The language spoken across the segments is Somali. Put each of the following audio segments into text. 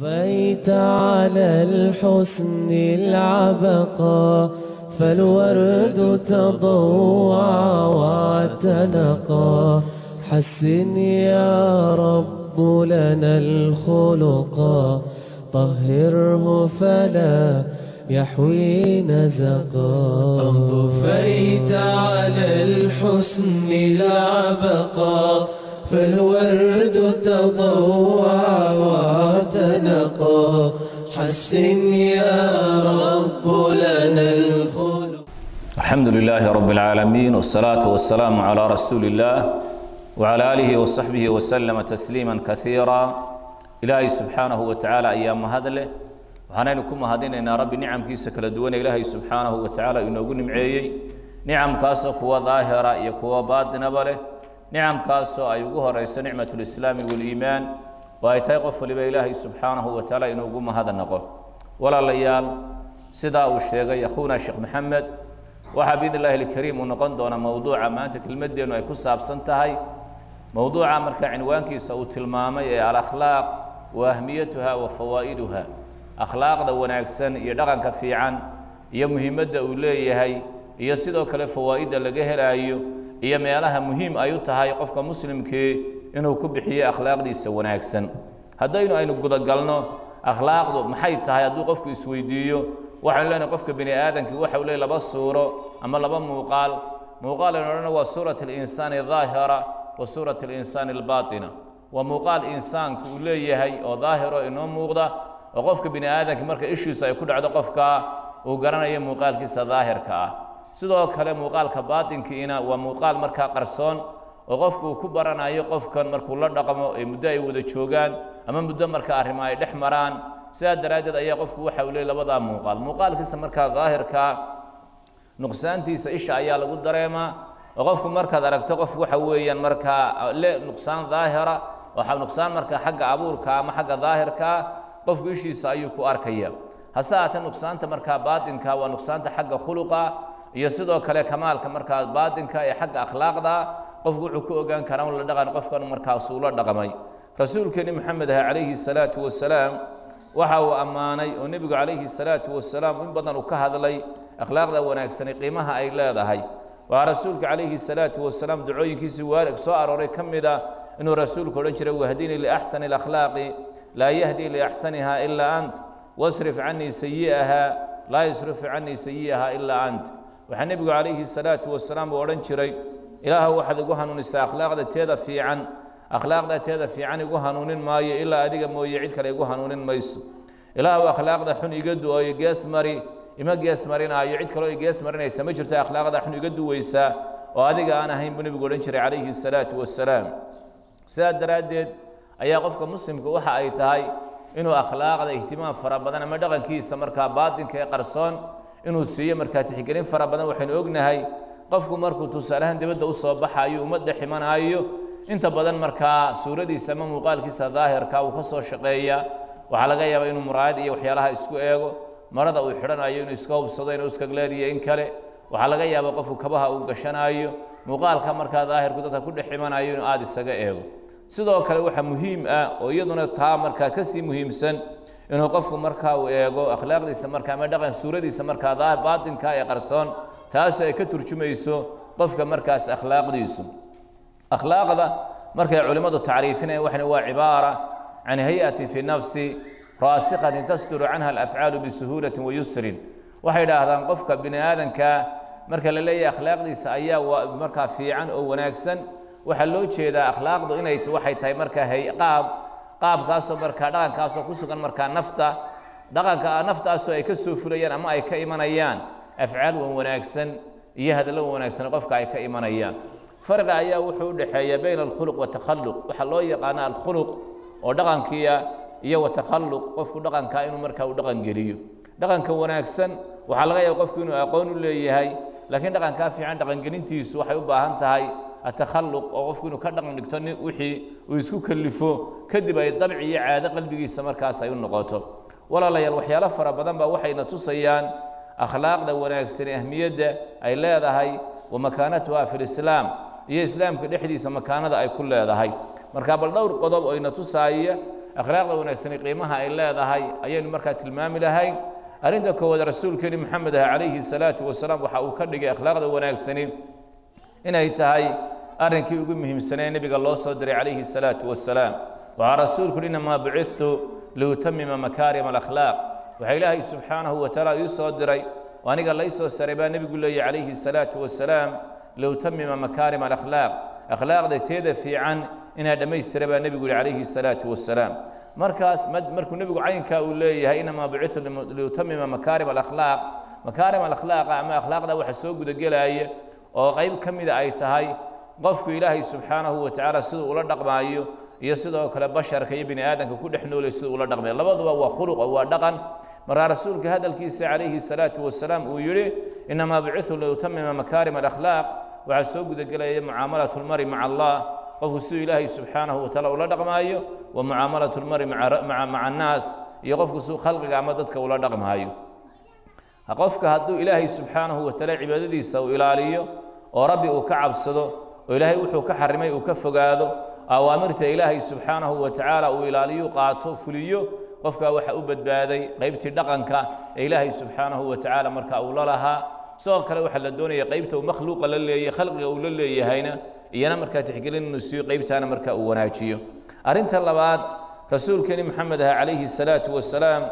فيت على الحسن العبقى فالورد تضوع واعتنقا حسن يا رب لنا الخلقا طهره فلا يحوي نزقا أضفيت على الحسن العبقا فالورد تطوع وتنقى. حسن يا رب لنا الخلق. الحمد لله رب العالمين والصلاة والسلام على رسول الله وعلى آله وصحبه وسلم تسليما كثيرا. إلهي سبحانه وتعالى أيام هذا له وهنين كما هذين إن ربي نعم كيسك لدوان دون إلهي سبحانه وتعالى إنه قلنا معي. نعم كاسك هو ظاهرة يكوى بادنا بله. Nicamkaasoo ay ugu horayso nicmatulislaami waliimaan oo ay tahay qof waliba ilaahay subxaanahu wa tacaala inuugu mahadnaqo walaalayaal sidaa uu sheegay akhuuna sheekh maxamed waxaa biidn illahi alkariim uu noqon doona mowduuca maanta kelmadeennu ay ku saabsan tahay. Mowduuca marka cinwaankiisa uu tilmaamay ee alakhlaaq wa ahmiyatuha wa fawaa'iduha. Akhlaaqda wanaagsan iyo dhaqanka fiican iyo muhiimadda uu leeyahay iyo sidoo kale fawaa'idda laga helaayo هي ميلها مهم أيو تهاي قفك مسلم كي إنه كبحية أخلاق دي سوون أحسن هذا إنه أي نقدر قلنا أخلاق دو محيط تهاي دو قفك سويديو وحول لنا قفك بني آدم كي وحول لي لبس صورة أما لبس مقال مقال إنه رنا وصورة الإنسان الظاهرة وصورة الإنسان الباطنة. ومقال إنسان كله يهي أو ظاهرة إنه مقدا وقفك بني آدم كي مركز إيش يسوي كل عدو قفك وقرنا يوم مقال كيس ظاهر كا sidoo kale muuqaalka baatinkiina waa muuqaal markaa qarsoon oo qofku uu ku baranayo qofkan markuu la dhaqmo ee muddo ay wada joogaan ama muddo marka arrimo ay dhex maraan. Sidaa daraaddeed ayaa qofku waxa uu leeyay labadaa muuqaal. Muuqaalkiisa markaa daahirkaa nuqsaantiisa isha ayaa lagu dareemaa oo qofku markaad aragto qof waxa weeyaan markaa le nuqsaan daahira waxa nuqsaan markaa xagga abuurka ama xagga daahirkaa qofku ishiisa ayuu ku arkaya. Hase haatee nuqsaanta markaa baatinka waa nuqsaanta xagga khuluqa iyo sidoo kale kamaalka markaa baatinka ee xagga akhlaaqda qofku wuxuu ku ogaan karaa la dhaqan qofkan markaas uu la dhaqmay rasuulkeeni maxamed ah calayhi salaatu wasalaam waxa uu ammaanay oo nebigu calayhi salaatu wasalaam in badan uu ka hadlay akhlaaqda wanaagsani qiimaha ay leedahay waxaa rasuulka calayhi salaatu wasalaam ducooyinkiisii waarig soo arooray ka mid a inuu rasuulku odhan jiray wahdinii liaxsani alakhlaaqi laa yahdi liaxsaniha ilaa ant wasrif canii sayi'aha laa yasrifu canii sayi'aha ilaa ant waxaa nebigu calayhi salaatu wasalaam uu odhan jiray ilaahu waxaad igu hanuunisaa akhlaaqda teeda fiican. Akhlaaqda teeda fiican igu hanuunin maayo ilaa adiga mooye cid kale igu hanuunin mayso. Ilaahu akhlaaqda xun iga du'oyo gees mari ima gees marinaayo cid kaloo i gees marinaysa ma jirto akhlaaqda xun iga duweysaa oo adiga aan ahayn buu nebigu odhan jiray calayhi salaatu wasalaam. Sidaa daraaddeed ayaa qofka muslimka waxa ay tahay inuu akhlaaqda ihtimaam fara badan ama dhaqankiisa markaa baatinka ee qarsoon inuu siiyo markaa tixgelin fara badan waxaynu ognahay qofku markuu tusaalahaan dibadda u soo baxayo uma dhex imanaayo inta badan markaa suuradiisa ama muuqaalkiisa daahirka uu ka soo shaqeeya waxaa laga yaabaa inuu muraayad iyo waxyaalaha isku eego marada uu xidhanayo inuu iska hubsado inuu iskagleediyo in kale. Waxaa laga yaabaa qofku kabaha uu gashanaayo muuqaalka markaa daahirku dadka ku dhex imanayo inuu aada isaga eego. Sidoo kale waxaa muhiim ah oo iyaduna taa markaa ka sii muhiimsan inuu qofku markaa uu eego akhlaaqdiisa markaa ama dhaqan suuradiisa markaa baatinka ee qarsoon taasoo ay ka turjumayso qofka markaas akhlaaqdiisu. Akhlaaqda markay culimmadu tacriifinayaan waxana waa cibaara can hay'atin fi nafsi raasikatin tasturu canha alafcaalu bisuhuulatin wa waxay idhaahdaan qofka bini aadanka marka la leeyahay akhlaaqdiisa ayaa markaa fiican oo wanaagsan. Waxaa loo jeedaa akhlaaqdu inay waxay tahay markaa hay qaab qaabkaasoo markaa dhaqankaasoo ku sugan markaa nafta dhaqanka naftaasoo ay ka soo fulayaan ama ay ka imanayaan afcaal wan wanaagsan iyo hadallo wan wanaagsan qofka ay ka imanayaan. Farqi ayaa wuxuu u dhexeeya bayna alkhuluq watakhalluq waxaa loo yaqaana alkhuluq oo dhaqankiya iyo watakhalluq qofku dhaqankaa inuu markaa uu dhaqan geliyo. Dhaqanka wanaagsan waxaa laga yaaba qofku inuu aqoon u leeyahay laakiin dhaqankaa fiican dhaqangelintiisu waxay u baahan tahay atakhalluq oo qofku inuu ka dhaqan dhigto wixii uu isku kalifo kadib ay dabci iyo caado qalbigiisa markaas ay u noqoto walaalayaal waxyaalo fara badan baa waxayna tusayaan akhlaaqda wanaagsan ee ahmiyadda ay leedahay wa makaanatuha fi lislaam iyo islaamka dhexdiisa makaanada ay ku leedahay marka bal dhowr qodob oo tusaaya akhlaaqda wanaagsani qiimaha ay leedahay ayaynu markaa tilmaami lahayn arrinta koowaad rasuulkeeni maxamed ah calayhi salaatu wasalaam waxa uu ka dhigay akhlaaqda wanaagsani inay tahay arrinkii ugu muhiimsanee nebiga loo soo diray calayhi salaatu wasalaam waxaa rasuulku uhi inamaa bucidtu liutamima makaarima alakhlaaq. Waxaa ilaahay subxaanahu wa ii soo diray oo aniga lay soo saray baa nebigu leeyahy calayhi salaatu wasalaam liutamima makaarima alakhlaaq. Akhlaaqda teeda fiican inaa dhammaystira baa nebigu yihi calayhi salaatu wasalaam markaas markuu nebigu caynkaa uu leeyahay inamaa bucidtu liutamima makaarim alakhlaaq. Makaarim alakhlaaqa ama akhlaaqda waxa soo gudagelaya oo qayb ka mida ay tahay قفكو إلهي سبحانه وتعالى سيدو ولا دقما أيو يسيدو كلا بشر كي بني آدم ككل حنول يسيدو ولا دقما الله بضوا وخلق ودقن مرى رسول هذا الكيس عليه الصلاة والسلام ويري إنما بعثوا ليتمم مكارم الأخلاق وعسوق دقل معاملة المرء مع الله قفكو إلهي سبحانه وتعالى ولا دقما أيو ومعاملة المرء مع مع مع الناس يقفكو سو خلق عمدتك ولا دقما أيو أقفك هدو إلهي سبحانه وتعالى عبادتي سو إلى وربي وكعب صدو oo ilaahay wuxuu ka xarimay uu ka fogaado. Awaamirta ilaahay subxaanahu wa tacaala uu ilaaliyo qaato fuliyo. Qofkaa waxa u badbaaday qaybtii dhaqanka ee ilaahay subxaanahu wa tacaala marka uu la lahaa. Sidoo kale waxaa la doonaya qaybta uu makhluuqa la leeyahay khalqiga uu la leeyahayna iyana markaa tixgelin inuu siiyo qaybtaana marka uu wanaajiyo. Arrinta labaad rasuulkeeni maxamed ah calayhi salaatu wasalaam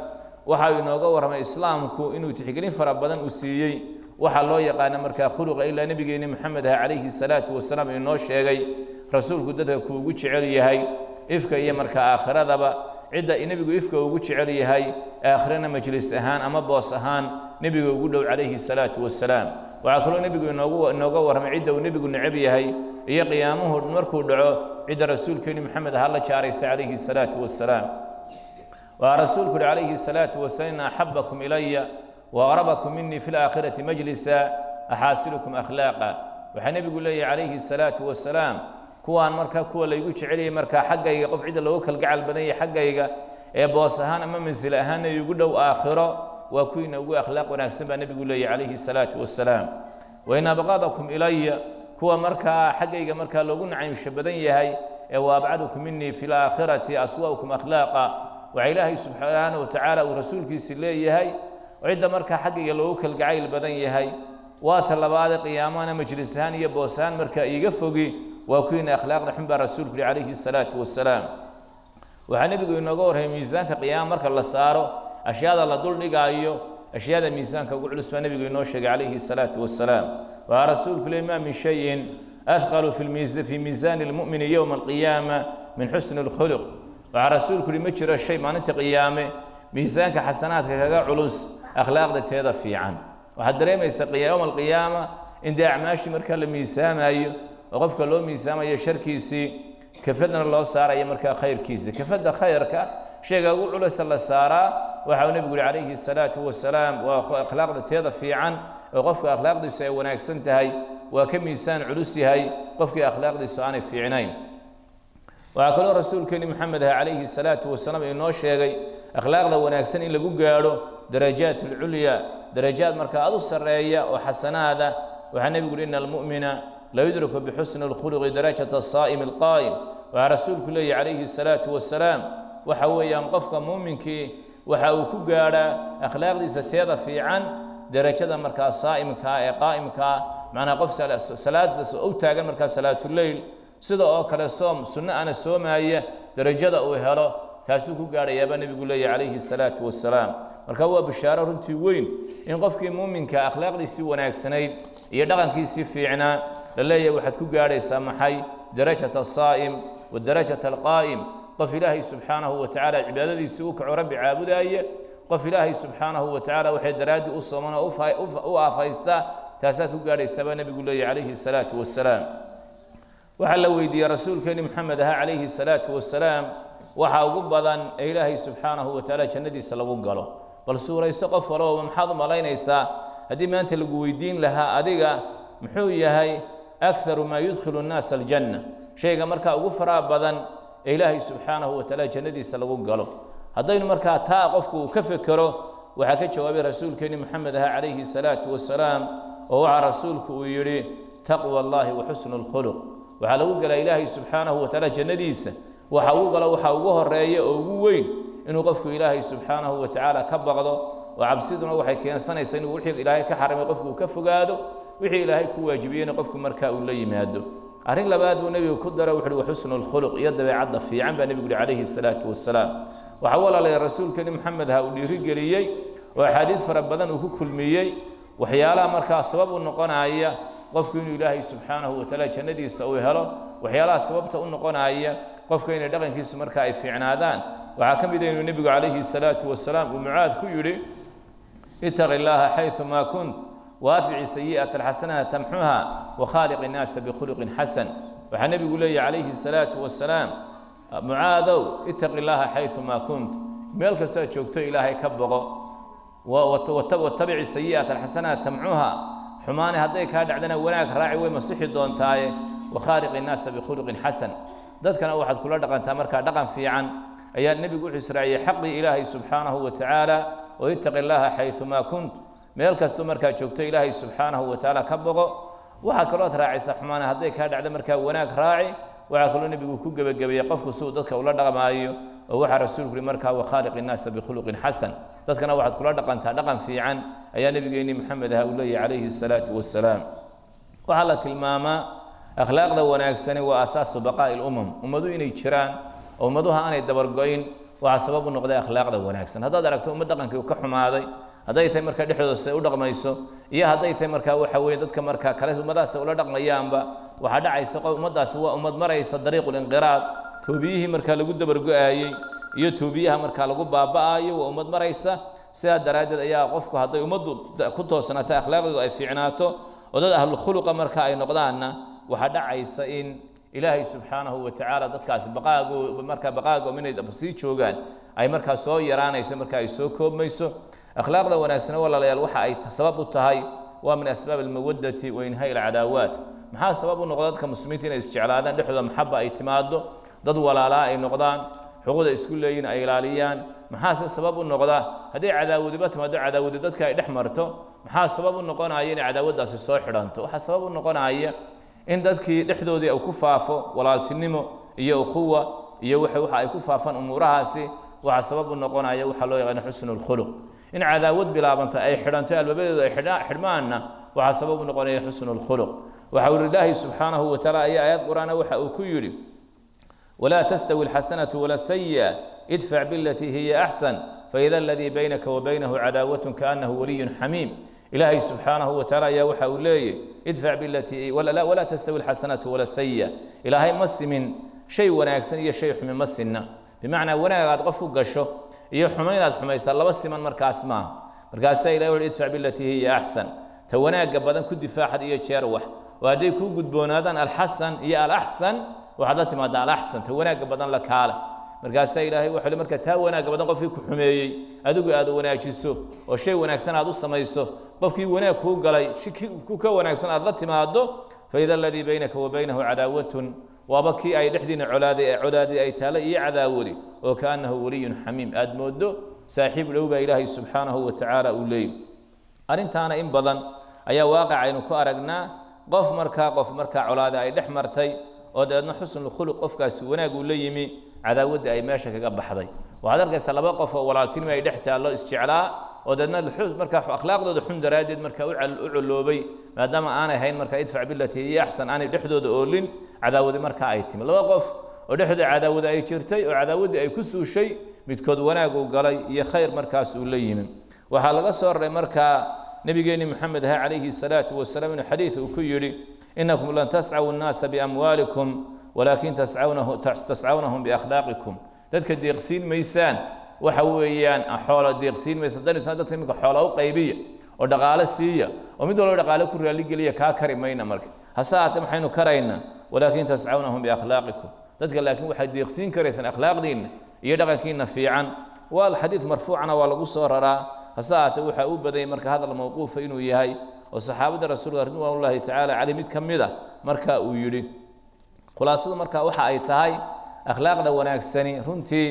waxa uu inooga warramay islaamku inuu tixgelin fara badan uu siiyey waxaa loo yaqaana markaa khuluqa ilaa nebigeeni maxamed ah calayhi salaatu wasalaam inoo sheegay rasuulku dadka kuu ugu jecel yahay ifka iyo markaa aakhiradaba cidda nebigu ifka ugu jecel yahay aakhirana majlis ahaan ama boos ahaan nebiga ugu dhow calayhi salaatu wasalaam. Waxaa kaloo nebigu inooga warramay cidda uu nebigu necab yahay iyo qiyaamuhu markuu dhaco cidda rasuulkeeni maxamed aha la jaaraysa calayhi salaatu wasalaam. Waxaa rasuulku uhi calayhi salaatu wasalaam ina axabakum ilaya وأغربكم مني في الآخرة مجلسا أحاسلكم أخلاقا. وحن نبي قول لي عليه الصلاة والسلام كوان مركا كوان لا يقولش علي مركا حقا يقف عيد الله وكل قعل حقا يقا يا بوصهان أما منزل أهان يقول له آخرة وكوين أقوى أخلاق ونكسب نبي قول لي عليه الصلاة والسلام. وإن أبغضكم إلي كوان مركا حقا يقا مركا لو قلنا عيم الشبدين يا هاي. إيه وأبعدكم مني في الآخرة أسواكم أخلاقا. وعلاه سبحانه وتعالى ورسولك سليه يا هاي. عيد مركا حقي لوك الجعيل بدن يهاي. وات الله بعد قيامنا مجلسان يبوسان مركا يقفقي وكون أخلاق رحمة رسول الله عليه الصلاة والسلام. وحنا بيقول نقول هي ميزان قيام مركا الله صاره أشياء الله دول نجايو أشياء الميزان كقول الأسماء بيقول نوشك عليه الصلاة والسلام. ورسول كل ما من شيء أثقل في الميز في ميزان المؤمن يوم القيامة من حسن الخلق. وعلى رسول كل مجرى الشيء ما نتقيامه ميزانك حسناتك كقعلوس akhlaaqda teeda fiican. Waxaad dareemaysaa yowma alqiyaama in dee acmaashii markaa la miisaamayo oo qofka loo miisaamayo sharkiisii kafadna loo saarayo markaa khayrkiisa. Kafadda khayrka shayga ugu culasa la saaraa waxa uu nebigu yihi calayhi salaatu wasalaam waa akhlaaqda teeda fiican oo qofka akhlaaqdiisu ay wanaagsan tahay waa ka miisaan culus yahay qofkii akhlaaqdiisu aanay fiicnayn. Waxaa kaloo rasuulkeeni maxamed ah calayhi salaatu wasalaam inoo sheegay akhlaaqda wanaagsan in lagu gaadho درجات العليا درجات مركا أدو سرية وحسن هذا وعن النبي يقول إن المؤمن لا يدرك بحسن الخلق درجة الصائم القائم. ورسول كله عليه الصلاة والسلام وحوى ينقفك مؤمنك وحاو كقارا أخلاق دي ستيضا في عن درجة مركا صائمك قائمك. معنى قف صلاة أو تاقن مركا صلاة الليل. سيدا أو كلا صوم سنة أنا صوم هي درجة أو هلو. تاسو كو غاريا با نبي قولي عليه الصلاة والسلام مركوا بشارة رنتي وين إن قفك مؤمن كأخلاق لي سيوان أكسنيد يدغن كي سيفيعنا للي وحد كو غاري سامحي درجة الصائم والدرجة القائم. قف الله سبحانه وتعالى عبادة لي سوك عرب عابد أي قف الله سبحانه وتعالى وحد راد أصمنا أوف أوف أوف أوف تاسات كو نبي قولي عليه الصلاة والسلام وحلو ويدي رسول كريم محمد عليه الصلاة والسلام waxaa ugu badan ee ilaahay subxaanahu wa tacaala jannadiisa lagu galo. Bal suurayso qof walowba maxaad u malaynaysaa haddii maanta lagu weydiin lahaa adiga muxuu yahay akharu maa yudkhilu nnaasa aljanna. Shayga markaa ugu faraha badan ee ilaahay subxaanahu wa tacaala jannadiisa lagu galo. Haddaynu markaa taa qofku uu ka fekero waxaa ka jawaabay rasuulkeeni maxamed aha calayhi salaatu wasalaam oo waxaa rasuulku uu yidhi taqwa allahi wa xusnu alkhuluq waxaa lagu galaa ilaahay subxaanahu wa tacaala jannadiisa waxa ugu galo waxa ugu horreeya oo ugu weyn inuu qofku ilaahay subxaanahu wa tacaala ka baqdo oo cabsiduna waxay keensanaysaa inuu wixii ilaahay ka xarimay qofku uu ka fogaado wixii ilaahay ku waajibiyeyna qofku markaa uu la yimaado. Arrin labaad buu nebigu ku daro wuxuuhi wa xusnu lkhuluq iyo dabeecadda fiican baa nebigu yihi calayhi salaatu wasalaam waxaa walaalaya rasuulkeeni maxamed ha uu dhiirigeliyey oo axaadiid fara badan uu ku kulmiyey. Waxyaalaha markaa sabab u noqonaya qofku inuu ilaahay subxaanahu watacaala jannadiisa uu helo waxyaalaha sababta u noqonaya qofka inay dhaqankiisu markaa ay fiicnaadaan waxaa ka mid a inuu nebigu calayhi salaatu wasalaam uu mucaad ku yidhi itaqi illaaha xayثu maa kunt waatbici sayi'ata alxasanata tamxuha wakhaaliq innaasa bikhuluqin xasan waxaa nebigu leeyahy calayhi salaatu wasalaam mucaadow itaqi illaaha xayثu maa kunt meel kastoo joogto ilaahay ka boqo watabici sayi'ata alxasanata tamxuha xumaane hadday kaa dhacdana wanaag raaci way masixi doontaaye wakhaaliq innaasa bikhuluqin xasan dadkana waxaad kula dhaqantaa markaa dhaqan fiican. Ayaa nebigu wuxuu israaciyey xaqii ilaahay subxaanahu wa tacaala oo itaqi illaaha xayثu maa kunt. Meel kastoo markaa joogto ilaahay subxaanahu wa tacaala ka boqo. Waxaa kalood raacaysa xumaane hadday kaa dhacdo markaa wanaag raaci waxaa kaloo nebigu ku gebagabeeyey qofku si uu dadka ula dhaqmaayo oo waxaa rasuulku yihi markaa wakhaaliq innaasa bikhuluqin xasan. Dadkana waxaad kula dhaqantaa dhaqan fiican. Ayaa nebigeenii maxamed aha uu leeyahy calayhi salaatu wasalaam waxaa la tilmaamaa akhlaaqda wanaagsani waa asaasu baqaa'i lumam ummadu inay jiraan oo ummaduha aanay dabargo-in waxaa sabab u noqday akhlaaqda wanaagsan. Haddaad aragto ummad dhaqankii ka xumaaday hadday tahay markaa dhexdooda u dhaqmayso iyo hadday tahay markaa waxa weeye dadka markaa kale ummadaas ula dhaqmayaanba waxaa dhacaysa qof ummaddaasi waa ummad maraysa dariiqulinqiraad toobiyihii markaa lagu dabargo-aayey iyo toobiyaha markaa lagu baaba'aayo waa ummad maraysa. Sidaa daraaddeed ayaa qofku hadday ummaddu ku toosnaato akhlaaqdiidu ay fiicnaato oo dad ahlulkhuluqa marka ay noqdaanna وحدا عيسى إن إلهي سبحانه وتعالى دكاس بقاقو بمركا بقاقو من البسيط شوغان أي مركا سو يران أي مركا يسو كوب ميسو أخلاق لو ناسنا والله لا يلوحى أي سبب التهاي ومن أسباب المودة وإنهاء العداوات. محا سبب النقضات كمسلمين استعلادان لحظة محبة اعتماده ضد ولا لا أي نقضان. حقود إسكوليين أي لاليان. محا سبب النقضة. هذه عداود بتما دو عداود دكا إلح مرتو محا سبب النقضان أي عداود داس الصوحران تو سبب النقضان أي in dadkii dhexdoodii uu ku faafo walaaltinimo iyo ukhuwa iyo waxa ay ku faafaan umuurahaasi waxaa sabab u noqonaya waxaa loo yaqaana xusnu lkhuluq in cadaawad bilaabanta ay xidhanto albaabadeedu ay xidhmaanna waxaa sabab u noqonaya xusnu lkhuluq waxa uu ilaahi subxaanahu wa tacaala ayaa aayad qur-aana waxa uu ku yidhi walaa tastawi alxasanatu wala sayi'a idfac bilatii hiya axsan faida aladii baynaka wa baynahu cadaawatun kaanahu waliyun xamiim ilaahay subxaanahu wa tacaala ayaa waxa uu leeyahy ادفع بالتي إيه، ولا لا ولا تستوي الحسنات ولا السيئة. إلى هاي مس من شيء وناكسن يا شيء من مسنا بمعنى وناك قف قشو يا حمين هذا حميس الله بس من مركز أسماء. مركز إلى ادفع بالتي هي أحسن. تو وناك ابدا كنت دفاع حد يا شاروح وهذيك قد بونادا الحسن هي الأحسن وحضرتي ما دا الاحسن تو وناك ابدا لك هذا مركاسا إلهي وحلي مركا تا وناك بدن قفكي كحميي أدوك أدو وناك جسو وشي وناك سنة أدو السميسو قفكي وناك كو قلي شكوكا وناك سنة أدلت ما أدو فإذا الذي بينك وبينه عداوة وابكي أي لحدين علادي أي علادي أي تالي إي عذاوري وكأنه ولي حميم أدمودو ساحب لوبا إلهي سبحانه وتعالى أولي أرنتانا إن بضن أي واقع أنو كأرقنا قف مركا قف مركا علادي أي لحمرتي ودعنا حسن الخلق قفكا سوناك وليمي cadaawadda ay meesha kaga baxday. Waxaad arkaysaa laba qof oo walaaltinimo ay dhex taallo isjeclaa oo deedna markaa akhlaaqdooda xun daraaddeed markaa u coloobay maadaama aanay hayn markaa idfac bilatii iyo axsan aanay dhexdooda oolin cadaawadi markaa ay timi. Laba qof oo dhexdooda cadaawadi ay jirtay oo cadaawaddii ay ku suushay midkood wanaag uu galay iyo khayr markaas uu la yimi waxaa laga soo raray markaa nebigeenni moxamed aha calayhi salaatu wasalaam inuu xadiid uu ku yidhi inakum lan tascawu nnaasa biamwaalikum ولكن تسعونه تسعونهم بأخلاقكم. ذلك ديقسين ميسان. وحويان حول ديقسين ميسان. ذلك ميك حول أو قيبيه ودقال السيه ومدول دقال كريالي قليا كاكري مين مرك هساعة محينو كرينا. ولكن تسعونهم بأخلاقكم. ذلك لكن وحد ديقسين كريسان أخلاق دين. يدقكين نفيعا. والحديث مرفوع عنه والقصة ورراء هساعة وحاوب بدي مرك هذا الموقوف فإنو يهي وصحابة رسول الله تعالى علمت كم مرك أويلي. Khulaasadu marka waxa ay tahay akhlaaqda wanaagsani runtii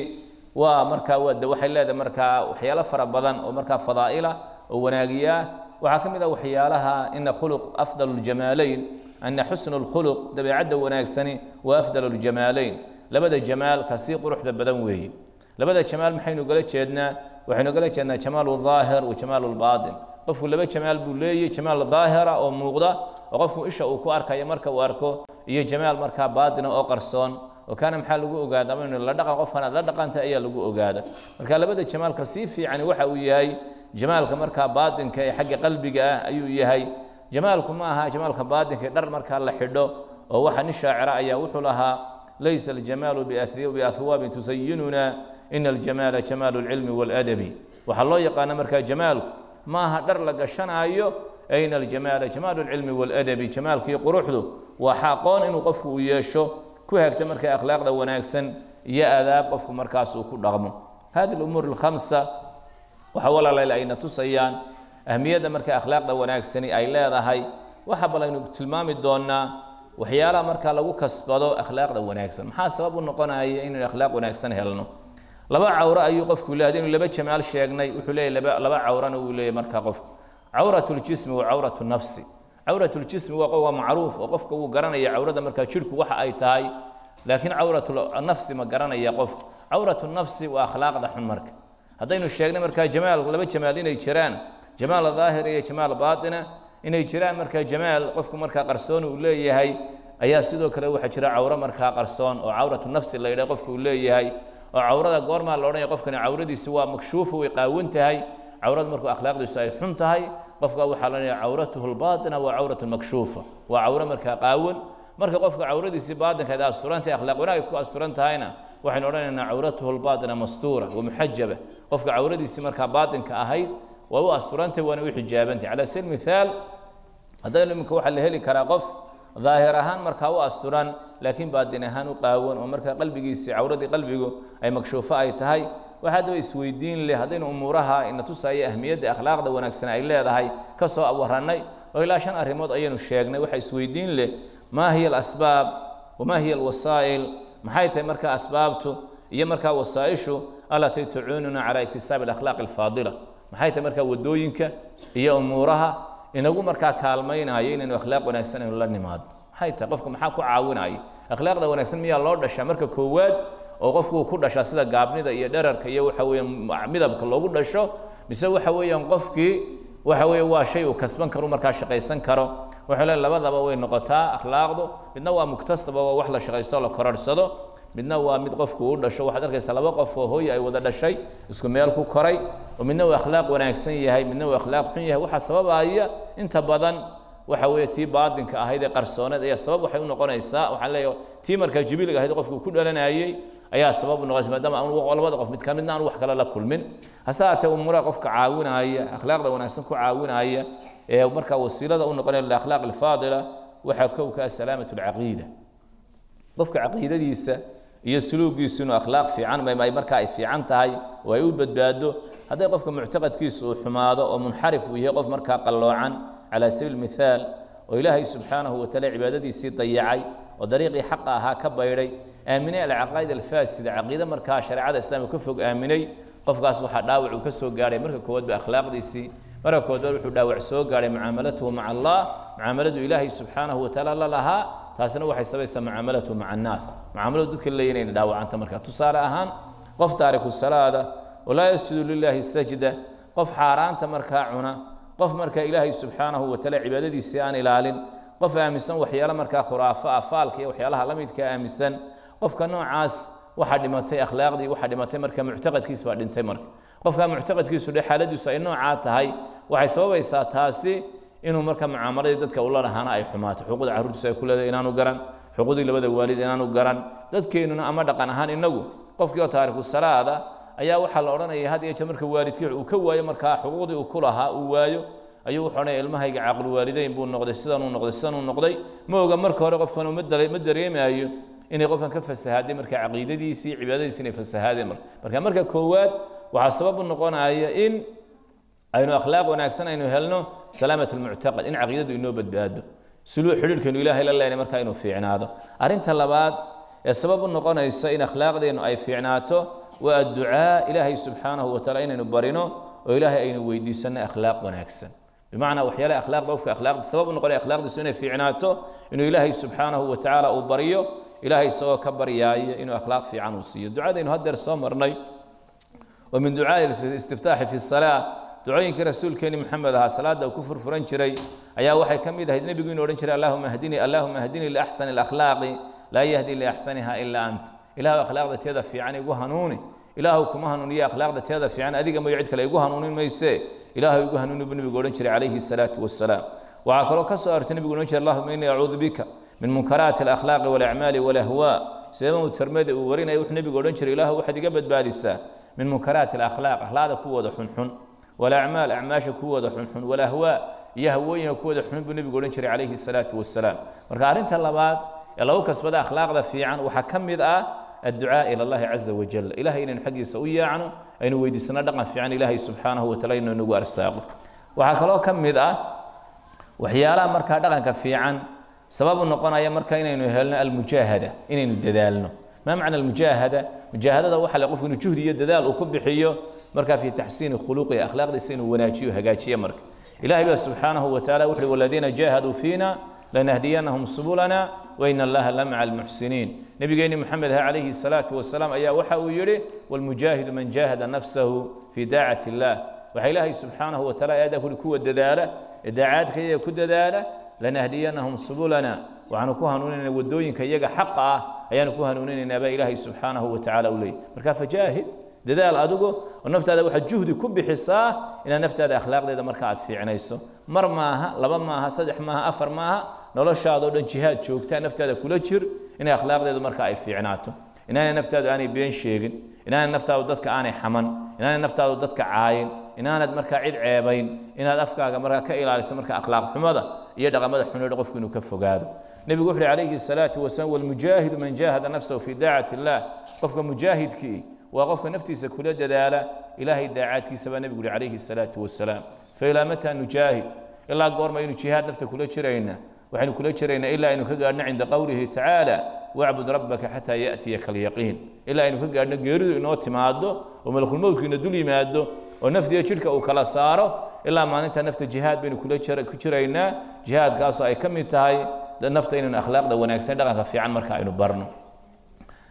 waa markaa waxay leedahay markaa waxyaalo fara badan oo markaa fadaa'ila oo wanaagiya. Ah waxaa ka mid ah waxyaalaha ina khuluq afdalu ljamaalayn ana xusnu lkhuluq dabeecadda wanaagsani waa afdalu ljamaalayn labada jamaal ka sii quruxda badan weeye labada jamaal maxaynu gala jeednaa? Waxaynu gala jeednaa jamaalu daahir wa jamaalu lbaatin qofku laba jamaal buu leeyahy jamaal daahira oo muuqda oo qofku isha uu ku arkayo marka uu arko iyo jamaal markaa baatina oo qarsoon oo kaana maxaa lagu ogaada? Ama la dhaqan qofkan la dhaqanta ayaa lagu ogaada. Marka labada jamaalka sii fiicani waxa uu yahay jamaalka markaa baatinka ee xagga qalbiga ah ayuu yahay. Jamaalku ma aha jamaalka baatinka dhar markaa la xidho oo waxa nin shaacira ayaa wuxuu lahaa laysa aljamaalu biahwaabin tusayinuna ina aljamaala jamaalu lcilmi waladabi waxaa loo yaqaana markaa jamaalku ma aha dhar la gashanaayo ayna aljamaala jamaalu lcilmi waladabi jamaalkii quruxdu waa aqoon inuu qofku uu yeesho ku hagta markaa akhlaaqda wanaagsan iyo aadaab qofku markaas uu ku dhaqmo hadi lumuur alkhamsa waxa walaaleyl ayna tusayaan ahmiyadda marka akhlaaqda wanaagsani ay leedahay waxa bal aynu tilmaami doonaa waxyaalaha markaa lagu kasbado akhlaaqda wanaagsan maxaa sabab u noqonaya inaynu akhlaaq wanaagsan helno laba cawro ayuu qofku leeyahay inuu laba jamaal sheegnay wuxuu leeyahy laba cawrana uu leeyahy markaa qofku cawratu ljismi wa cawratu nafsi. Cawratu ljismi waa macruuf oo qofka wuu garanaya cawrada markaa jidhku waxa ay tahay laakiin cawratu nafsi ma garanaya qofku cawratu nafsi waa akhlaaqda xun marka. Haddaynu sheegnay markaa jamaal laba jamaal inay jiraan. Jamaal daahir iyo jamaal baatina inay jiraan markaa jamaal qofku markaa qarsoon uu leeyahay ayaa sidoo kale waxaa jira cawro markaa qarsoon oo cawratu nafsi la yidhaha qofku uu leeyahay oo cawrada goormaa la odhanaya qofkani cawradiisi waa makshuufa way qaawan tahay cawrada markuu akhlaaqdiisu ay xun tahay qofka waxaa la leeyahay cawratuhu lbaatina waa cawratu makshuufa waa cawro markaa qaawan. Marka qofka cawradiisii baatinka ay asturan tahay akhlaaq wanaag ku asturan tahayna waxaynu odhanaynaa cawratuhu lbaatina mastuura wa muxajaba qofka cawradiisii markaa baatinka ahayd waa u asturantay waana u xijaabantay. Cala sabiil mithaal haddaynu iminka waxaa la heli karaa qof daahir ahaan markaa u asturan laakiin baatin ahaan u qaawan oo markaa qalbigiisii cawradii qalbigu ay makshuufo ay tahay waxaa daba isweydiin leh haddaynu umuuraha ina tusaya ahmiyadda akhlaaqda wanaagsan ay leedahay ka soo warannay oo ilaa shan arrimood ayaynu sheegnay waxaa isweydiin leh maa hiya alasbaab wamaa hiya alwasaa'il? Maxay tahay markaa asbaabtu iyo markaa wasaa'ishu? Alatii tucuununa calaa iktisaabi alakhlaaqi alfaadila. Maxay tahay markaa waddooyinka iyo umuuraha inagu markaa kaalmaynayo inaynu akhlaaq wanaagsan aynu la nimaado. Maxay tahay? Qofka maxaa ku caawinaya akhlaaqda wanaagsan miyaa loo dhashaa? Marka koowaad oo qofku uu ku dhashaa sida gaabnida iyo dherarka iyo waxa weeyaan midabka loogu dhasho mise waxa weeyaan qofkii waxa weeye waa shay uu kasban karo markaa shaqaysan karo. Waxay leeyahay labadaba way noqotaa akhlaaqdu. Midna waa muktasaba waa wax la shaqaysto la kororhsado midna waa mid qofku u dhasho. Waxaad arkaysaa laba qof oo hooy ay wada dhashay isku meel ku koray oo midna uu akhlaaq wanaagsan yahay midna uu akhlaaq xun yahay. Waxaa sababaya inta badan waxa weeye tii baadinka ahayd ee qarsooneed ayaa sabab waxay u noqonaysaa waxaan leeyahay tii markaa jibiliga ahayd qofku ku dhalanayay أيا سبب النغز ما دام أنا والله ما أقف متكاملنا نعم أنا وح كلا لا كل من. هسأته ومراقف كعاون هاي أخلاق ده وناسن كعاون هاي. إيه ومركا وسيلة ده إن الأخلاق الفاضلة وحكوا كسلامة العقيدة. قف كعقيدة دي سه يسلوك يسون أخلاق في عن ما ما يمركا في عن تاي ويوبد بعده هذا قف كمعتقد كيس حمادة ومنحرف ويه قف مركا قلوا عن على سبيل المثال وإلهي سبحانه وتعالى عبادتي سيطيعي ودريقي حقها كبيري aaminay alcaqaa'id alfaasida caqiide markaa shareecada islaamka ka fog aaminay qofkaas waxaa dhaawac uu ka soo gaadhay marka koowaad ba akhlaaqdiisii marka koowaad wuxuu dhaawac soo gaadhay mucaamalatuhu maca allah mucaamaladu ilaahay subxaanahu watacaala la lahaa taasina waxay sabaysaa mucaamalatu maca annaas mucaamaladu dadka leeyihin inay dhaawacanta marka tusaale ahaan qof taariku salaada walaa yasjudu lilaahi sajda qof xaaraanta markaa cuna qof markaa ilaahay subxaanahu wataala cibaadadiisii aan ilaalin qof aaminsan waxyaalo markaa khuraafo ah faalka iyo waxyaalaha la midka aaminsan qofka noocaas waxaa dhimatay akhlaaqdii waxaa dhimatay marka muctaqadkiis baa dhintay marka. Qofka muctaqadkiisu dhe xaaladiisu ay noocaa tahay waxay sababaysaa taasi inuu marka mucaamaladii dadka ula lahaana ay xumaato. Xuquuqda carruurtiisa ay ku leedahay inaanu garan xuquuqdii labada waalid inaanu garan dadkeennuna ama dhaqan ahaan inagu. Qofkii oo taariku salaada ayaa waxaa la odhanaya had iyo jeer marka waalidkii uu ka waayo markaa xuquuqdii uu ku lahaa uu waayo ayuu wuxuu odhanaya ilmahayga caaqil waalideyn buu noqday sidanuu noqday sidanuu noqday. Ma oga marka hore qofkan ma dareemaayo inay qofkan ka fasahaadeen marka caqiidadiisii cibaadadiisi inay fasahaadeen marka marka marka koowaad waxaa sabab u noqonaya in aynu akhlaaq wanaagsan aynu helno salaamat almuctaqad in caqiidadu inoo badbaado suluu xidhiirkeenu ilaahay la leynay marka inuu fiicnaado. Arrinta labaad ee sabab u noqonaysa in akhlaaqdeennu ay fiicnaato waa adducaa ilaahay subxaanahu wataala inaynu barino oo ilaahay aynu weydiisanno akhlaaq wanaagsan. Bimacnaa waxyaalaha akhlaaqda qofka akhlaaqda sabab u noqonaya akhlaaqdiisu inay fiicnaato inuu ilaahay subxaanahu watacaala uu baryo إلهي سوى كبر ياي إنه أخلاق في عنوسية. دعاء إنه هدر الصمر مرني ومن دعاء الاستفتاح في الصلاة دعاء كرسول رسول كني محمد ها صلاة أو كفر فرنشري أيا وحي كم إذا هدني بيقول فرنشري اللهم اهدني اللهم اهدني لأحسن الأخلاق. لا يهدي لأحسنها إلا أنت. إله أخلاق ذات هذا في عني وهنوني إله كم هنوني أخلاق ذات هذا في عني. أذيك ما يعدك لا نوني ما يسي. إله يهنوني بن بيقول فرنشري عليه الصلاة والسلام. وعكروا كسر تني بيقول فرنشري اللهم إني أعوذ بك. من منكرات الأخلاق والأعمال والأهواء. سيما الترمذي ورينا نبي قول شر إله واحد قبل بادسة من منكرات الأخلاق أخلاق كوة حن والأعمال أعماش كوة حن والأهواء يهوي كوة حنحن. بنبي قول شر عليه الصلاة والسلام. مركا بعد الله كسب ذا أخلاق ذا في عن وحكم ذا الدعاء إلى الله عز وجل. إلهي إن حقي سوية عنه. أين ويدسنا دقا في عن إلهي سبحانه وتعالى إنه نقار الساقط وحكى كم ذا وحيالا مركا دقا في عن سبب النقانا يا مركا إنه هلنا المجاهدة إن الدلالنا. ما معنى المجاهدة؟ مجاهدة ده واحد يقف إنه جهدي الدلال وكب حيو مركا في تحسين الخلق أخلاق السين وناتشيو هجاتشي يا مرك إلهي سبحانه وتعالى وحده والذين جاهدوا فينا لنهدينهم سبلنا وإن الله لمع المحسنين. نبي قيني محمد عليه الصلاة والسلام أيها وحا ويري والمجاهد من جاهد نفسه في داعة الله. وحي الله سبحانه وتعالى يده لكو الدذالة الدعاء كي يكو الدذالة لنهدينهم سبلنا. وعنكوها نونين ودوين كي يجا حقا. عيانكوها نونين نبا إلهي سبحانه وتعالى ولي مركا فجاهد. دذال أدوغو. ونفتا هذا واحد جهد كب حصا. إن النفت هذا أخلاق ذا مركا في عنايسو مر ماها لبا ماها صدح ماها أفر ماها. نلاش هذا دون جهاد شوك تان النفت هذا كله شر إن أخلاق ذا مركا في عناتو. إن أنا النفت هذا أنا بين شيء إن أنا النفت هذا ضدك أنا حمن. إن أنا النفت هذا عاين. أنا مركا عيد عيبين. أنا أفكار مركا إلى على سمركا أخلاق حمضة يدغم مدح من قف من كف قادو نبي قف عليه الصلاة والسلام والمجاهد من جاهد نفسه في دعاة الله. قف مجاهد كي وقف نفتي سكولة دلالة إلهي دعاتي سبا نبي قولي عليه الصلاة والسلام. فإلى متى نجاهد؟ إلا قور ما ينو جهاد نفتك كل شرينا وحن كل شرينا إلا إنو كقارنا عند قوله تعالى واعبد ربك حتى يأتيك اليقين إلا إنو كقارنا قيرو إنو تمادو وملخ الموت كنا دولي مادو ونفذي شركة وكلا صاره إلا ما أنت نفت الجهاد بين كل شر كشرينا جهاد قاصا كم يتهاي؟ نفت إن الأخلاق ده ونعكسنا ده في عمر مركا إنه برنو.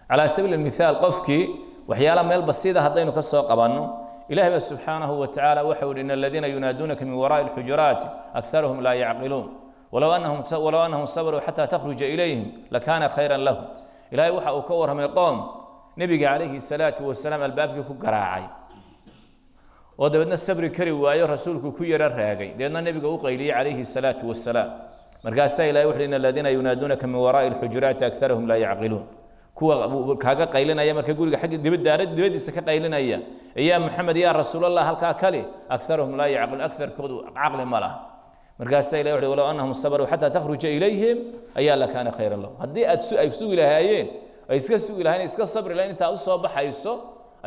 على سبيل المثال قفكي وحيالا ما يلبس سيدة هذين قصوا قبانو. إلهي سبحانه وتعالى وحول إن الذين ينادونك من وراء الحجرات أكثرهم لا يعقلون. ولو أنهم ولو أنهم صبروا حتى تخرج إليهم لكان خيرا لهم. إلهي وحى أكورهم قوم نبي عليه الصلاة والسلام الباب يكون قراعي. ودبنا السبر كري وآية رسولك كير الرهاجي لأن النبي قوق إليه عليه الصلاة والسلام مرقا سائل أوحي إن الذين ينادونك من وراء الحجرات أكثرهم لا يعقلون كوا كاجا قيلنا يا مركز يقول حق دب الدارد دب دستك قيلنا يا يا محمد يا رسول الله هل كاكلي أكثرهم لا يعقل أكثر كودو عقل ملا مرقا سائل أوحي ولو أنهم صبروا حتى تخرج إليهم أيا لكان خيرا لهم هدي أتسو أيسو إلى هايين أيسكسو إلى هاي أيسكس صبر لأن تأوصوا بحيسو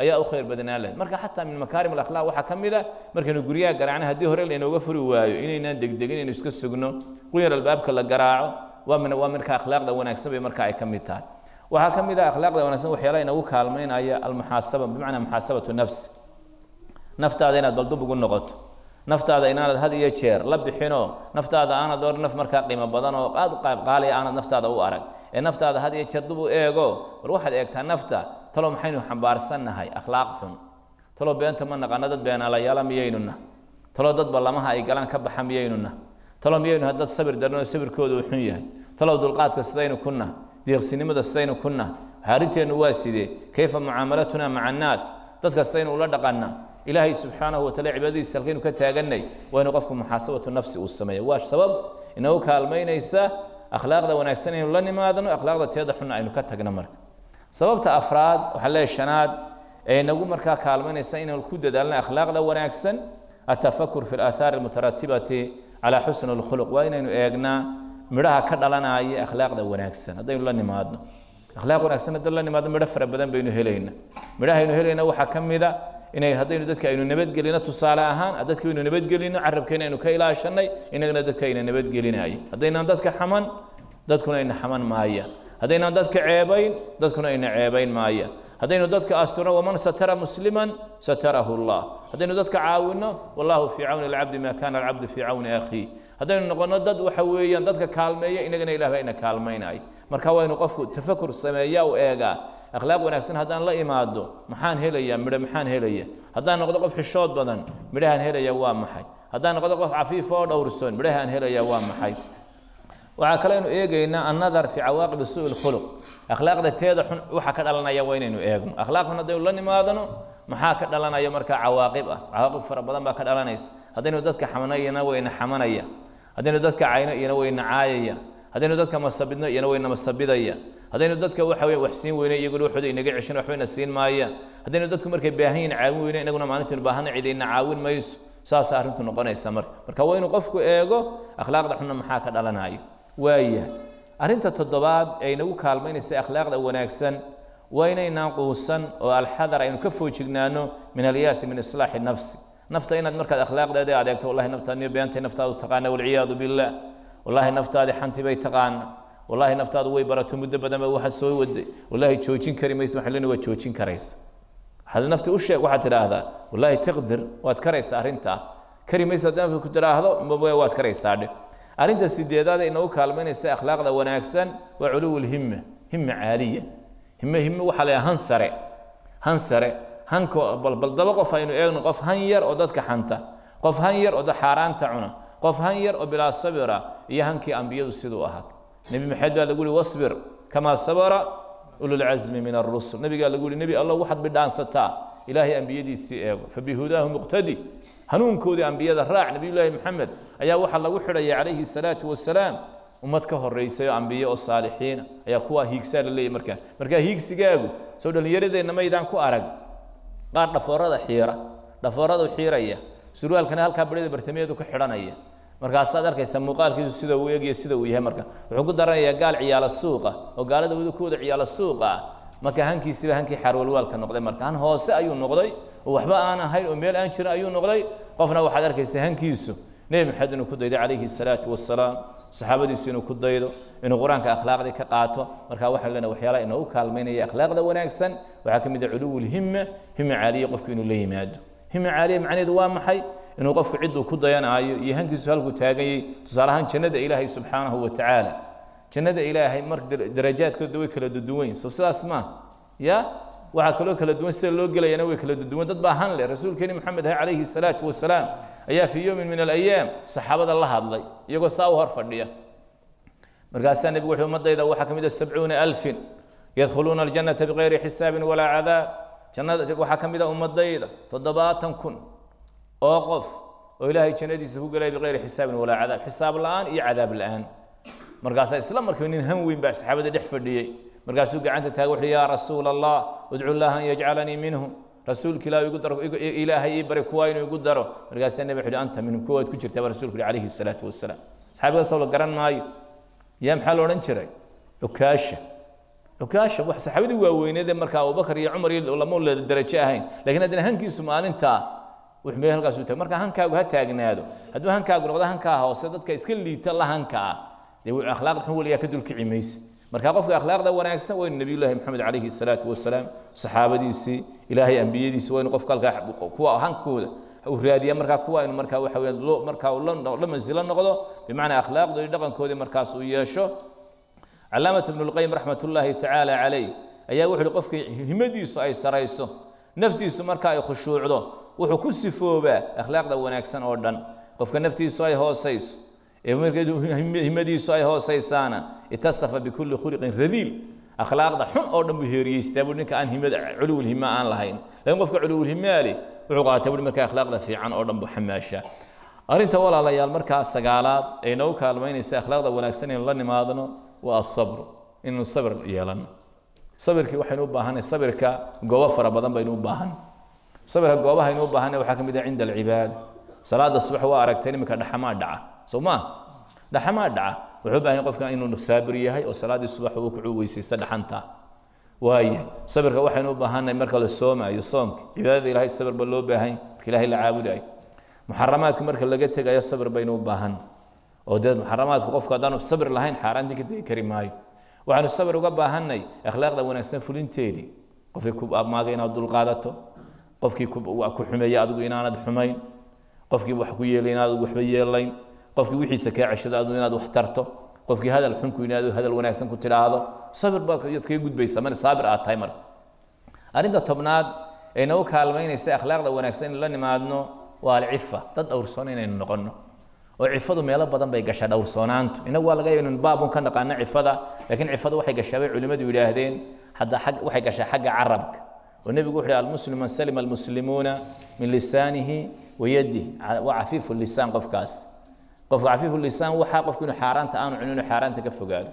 ayaa u khayr badnaan lahayd marka xataa min makaarim alakhlaaq waxaa ka mid a markaynu guryaha garaacna haddii hore lainooga furi waayo inaynaan degdegin inaynu iska sugno quyar albaabka la garaaco waa waa marka akhlaaqda wanaagsan bay marka ay ka mid tahay. Waxaa ka mid ah akhlaaqda wanaagsan waxyaalaha inagu kaalmaynaya almuxaasaba bimacnaa muxaasabatu nafsi naftaada inaad baldub ugu noqoto نفتا هذا إن هذا هذه يشير لب حينه نفت هذا أنا دور نف مركب قيمة بدن وقاد قال قال لي أنا نفت هذا هو أرق. النفت هذا هذه يشير دبو إيجو روح هذا يكتب نفتة تلو محينه سنة هاي. أخلاق حن. تلو بين تمنا قندت بين على يلا ميينونا. تلو دت بالله ما هاي قالن كب حم ميينونا. تلو ميينو هذا صبر درنا صبر كود وحنيه تلو دول قاد كستين وكنا دير سينما دستين وكنا هاريتين واسدي كيف معاملتنا مع الناس. تتكستين ولا دقنا. Ilaahay subxaanahu wataala cibaadadiisa halkaynu ka taagannay waa inuu qofku muxaasabatu nafsi uu sameeyo waa sabab inagu kaalmaynaysa akhlaaqda wanaagsan inaynu la nimaadno akhlaaqda teeda xunna aynu ka tagno marka sababta afraad waxaa leeyahay shanaad ee inagu markaa kaalmaynaysa inaynu ku dadaalno akhlaaqda wanaagsan atafakur fi alaathaari almutaratibati calaa xusni alkhuluq waa inaynu eegnaa midhaha ka dhalanaya akhlaaqda wanaagsan haddaynu la nimaadno akhlaaq wanaagsan haddaynu la nimaadno midho fara badan baynu helayna midhahaynu helayna waxaa ka mid a inay haddaynu dadka aynu nabadgelino tusaale ahaan dadka aynu nabadgelino carabkeena aynu ka ilaashanay inagana dadka ayna nabadgelinaya haddaynaan dadka xaman dadkuna ayna xaman maayaan haddaynaan dadka ceebayn dadkuna ayna ceebayn maayaan haddaynu dadka asturno waman satara musliman satarahu llah haddaynu dadka caawinno wallahu fii cawni alcabdi ma kana alcabdu fii cawni akhiih haddaynu noqonno dad waxa weeyaan dadka kaalmeeya inagana ilah baa ina kaalmaynay marka waa inu qofku tafakur sameeya u eegaa akhlaaq wanaagsan haddaan la imaado maxaan helaya midho maxaan helaya haddaan noqdo qof xishood badan midhahaan helaya waa maxay haddaan noqdo qof cafiif oo dhowrsoon midhahaan helaya waa maxay waxaa kaleynu eegaynaa annadar fi cawaaqibi suu lkhuluq akhlaaqda teeda xun waxa ka dhalanaya waa inaynu eegno. Akhlaaqdan haddaynu la nimaadano maxaa ka dhalanaya markaa cawaaqib ah. Cawaaqib fara badan baa ka dhalanaysa. Haddaynu dadka xamanayana wayna xamanaya. Haddaynu dadka cayno iyana wayna caayaya. Haddaynu dadka masabidno iyana wayna masabidaya haddaynu dadka waxa weeye wax siin weyne iyaguna waxooda inaga ceshin waxbayna siin maayaan haddaynu dadku markay baahan yihiin caawin weyne inaguna maalintaynu baahana cidayna caawin mayso. Saasa arrintu noqonaysa marka. Marka waa inuu qofku eego akhlaaqda xunna maxaa ka dhalanayo waayahay. Arrinta toddobaad ee inagu kaalmaynaysa akhlaaqda wanaagsan waa inaynaan quusan oo alxadar aynu ka foojignaano min alyaasi min islaaxi nafsi. Nafta inaad markaad akhlaaqdeeda adeegto wallahi naftaadniyo beentay naftaadu taqaana walciyaadu billah wallahi naftaadi xanti taqaana wallahi naftaadu way barato muddo badan ba waxaad soo waday. Wallahi joojin kari waxaan leenahay waad joojin karaysa. Waxaad nafti u sheeg waxaad tidhaahdaa wallahi taqdir waad karaysaa arrintaa kari maysa haddii nafta ku tidhaahdo waad karaysaa dhe arrinta sideedaad ee kaalmaynaysa akhlaaqda wanaagsan waa culuw lhimma himma caaliya. Himme himme waxaa la han sare han sare hanko bal bal daba qof aynu eegno qof han yar oo dadka xanta qof han yar oo xaaraanta cuna qof han yar oo bilaa sabira iyo hankii ambiyadu siduu ahaa nebi maxamed baa lagu yihi wasbir kamaa sabara ululcasmi min arusul nebigaa lagu yihi nebi allah waxaad bidhaansataa ilaahay ambiyadiisii eego. Fabihudaahu muqtadi. Hanuunkoodii ambiyada raac nebiyullaahi maxamed ayaa waxaa lagu xidhaya calayhi salaatu wasalaam ummad ka horeysay oo ambiye oo saalixiina ayaa kuwaa hiigsaa la leeyahy markaa. Markaa hiigsigaagu soo dhallinyaradeenna maydaan ku arag. Qaar dhafoorada xiira dhafooradu xiiraya. Surwaalkana halkaa barida bartameedu ku xidhanaya مرك أستاذك يسموقال كذا سيدا ويا كذا سيدا ويا مرك وحقو درنا يا قال عيال السوق وقال ده ويدو كود عيال السوق ما كهان كي سيدا هان كي حار والوال كان نقضي مرك هان هوس أيو نقضي وحبا أنا هاي الأميل أنا كنا أيو نقضي قفنا وحدرك يستهان كيسو نيم حد إنه كود يدي عليه الصلاة والسلام صحابة يسينو كود يدو إنه قران كأخلاق ذيك قاتو مرك واحد لنا وحيلا إنه كالمين أخلاق ذا ونعكسن وحكم ذا الهمة هم عالية قف كينو ليه ماد هم عالية معني دوام inuu qofku cidduu ku dayanaayo iyo hankiisu halkuu taaganyay. Tusaale ahaan jannada ilaahay subxaanahu wa tacaala. Jannada ilaahay mar darajaadkooda way kala duduwan so sidaas ma ya? Waxaa kaloo kala duwan sida loo gelayana way kala duduwan dad baa han rasuulkeeni maxamed calayhi salaatu wasalaam ayaa fii yowmin min alayaam saxaabada la hadlay iyagoo saa u hor markaasaa nebigu wuxuu ummadayda waxaa ka mid ah sabcuuna alfin yadkhuluuna aljannata bikayri xisaabin walaa cadaab. Jannada waxaa ka mid ah ummadayda toddobaatan kun oo qof oo ilaahay jannadiisa ku gelaya bikayri xisaabin walaa cadaab xisaab la-aan iyo cadaab la-aan markaasaa isla markiiba nin han weyn baa saxaabada dhex fadhiyey markaasuu gacanta taagay wuxuu yaa rasuula allah udcu llaha an yajcalanii minhum rasuulka ilaah igu daro ilaahay ii bari kuwaa inuu igu daro markaasaa nebi wuxuu anta minhum kuwaad ku jirtaa baa rasuulku yihi calayhi salaatu wasalaam saxaabigaasoo la garan maayo yaa maxaa la odhan jiray cukaasha cukaasha wax saxaabadii waaweyneed ee markaa abubakar iyo cumar iyo leeda darajo ahayn laakiin haddana hankiisu maalintaa وحمي هلقا سوته مركا هنكا وها تاغنادو هدو هنكا غنقدا هنكا هوس ددكا اسك ليته لا هنكا دي اخلاق حنا وليا كدول كيميس مركا قف اخلاق دا وناغسن وين نبي الله محمد عليه الصلاه والسلام صحابتي سي الهي انبيي دي سوين قف قال كحب كو هنكود أو راديا مركا كو ان مركا وها وين لو مركا ولن لمزيل نقدو بمعنى اخلاق دو دقن كودي مركا سو ييشو علامة ابن القيم رحمة الله تعالى عليه أيا وحل قفك همديس أي سرايسو نفتي سمركا يخشوع ذو wuxuu ku sifoobaa akhlaaqda wanaagsan oo dhan qofka naftiisu ay hoosayso himadiisu ay hoosaysaana itasafa bikulli khuliqin radiil akhlaaqda xun oo dhan buu heeriyeystaa bui ninka aan himada culuwulhima aan lahayn laakiin qofka culuwulhimaali wuxuu qaata bui marka akhlaaqda fiican oo dhan buu xamaashaa arrinta walaalayaal markaa sagaalaad ay nagu kaalmaynaysa akhlaaqda wanaagsan inaynu la nimaadno waa asabru inaynu sabir yeelanno sabirkii waxaynu u baahanay sabirka goobo fara badan baynu u baahan صبر الجوابها ينوب بها نو حكم إذا عند العباد. صلاة الصبح وارك تاني مكان دحما دعاء سوما دحما دعاء وحب أن يقف كأنه نصابر يهاي أو صلاة الصبح وقعو ويسيستد حنتا وهي صبر كواحد ينوب بها نو مركل الصوم أي الصومك عباد إلهي الصبر بلو بها كلاه العابد أي محرمات مركل لقيت تجاي الصبر بينوب بها أو ده محرمات وقف كأنه الصبر لهين حارن ديك دي كريم هاي. وعن الصبر وقبها هني أخلاق ده ونستن تيدي. وفي كوب أب ما غينا عبد القادة تو. Qofkii ku xumeeya adigu inaanad xumayn. Qofkii wax ku yeelay inaad waxba yeelayn. Qofkii wixiisa kaa ceshado adigu inaad wax tarto. Qofkii hadal xunku inaad hadal wanaagsan ku tidhaahdo. Sabir baad kaga gudbaysa. Mar saabir aad tahay marka. Arrinta tobnaad ee nagu kaalmaynaysa akhlaaqda wanaagsan in la nimaadno waa alcifa. Dad dhowrsoon inaynu noqonno. Oo cifadu meelo badan bay gashaa dhowrsoonaantu inagu waa laga yaaba inaynu baabun ka naqaano cifada laakiin cifadu waxay gashaa bay culimmadu yidhaahdeen hadda waxay gashaa xagga carabka oo nebigu wuxuu yidhi almuslim man salima almuslimuuna min lisaanihi wa cafiifu lisaan qofkaas. Qofka cafiifu lisaan waxaa qofku inuu xaaraanta aanu cunin inuu xaaraanta ka fogaado.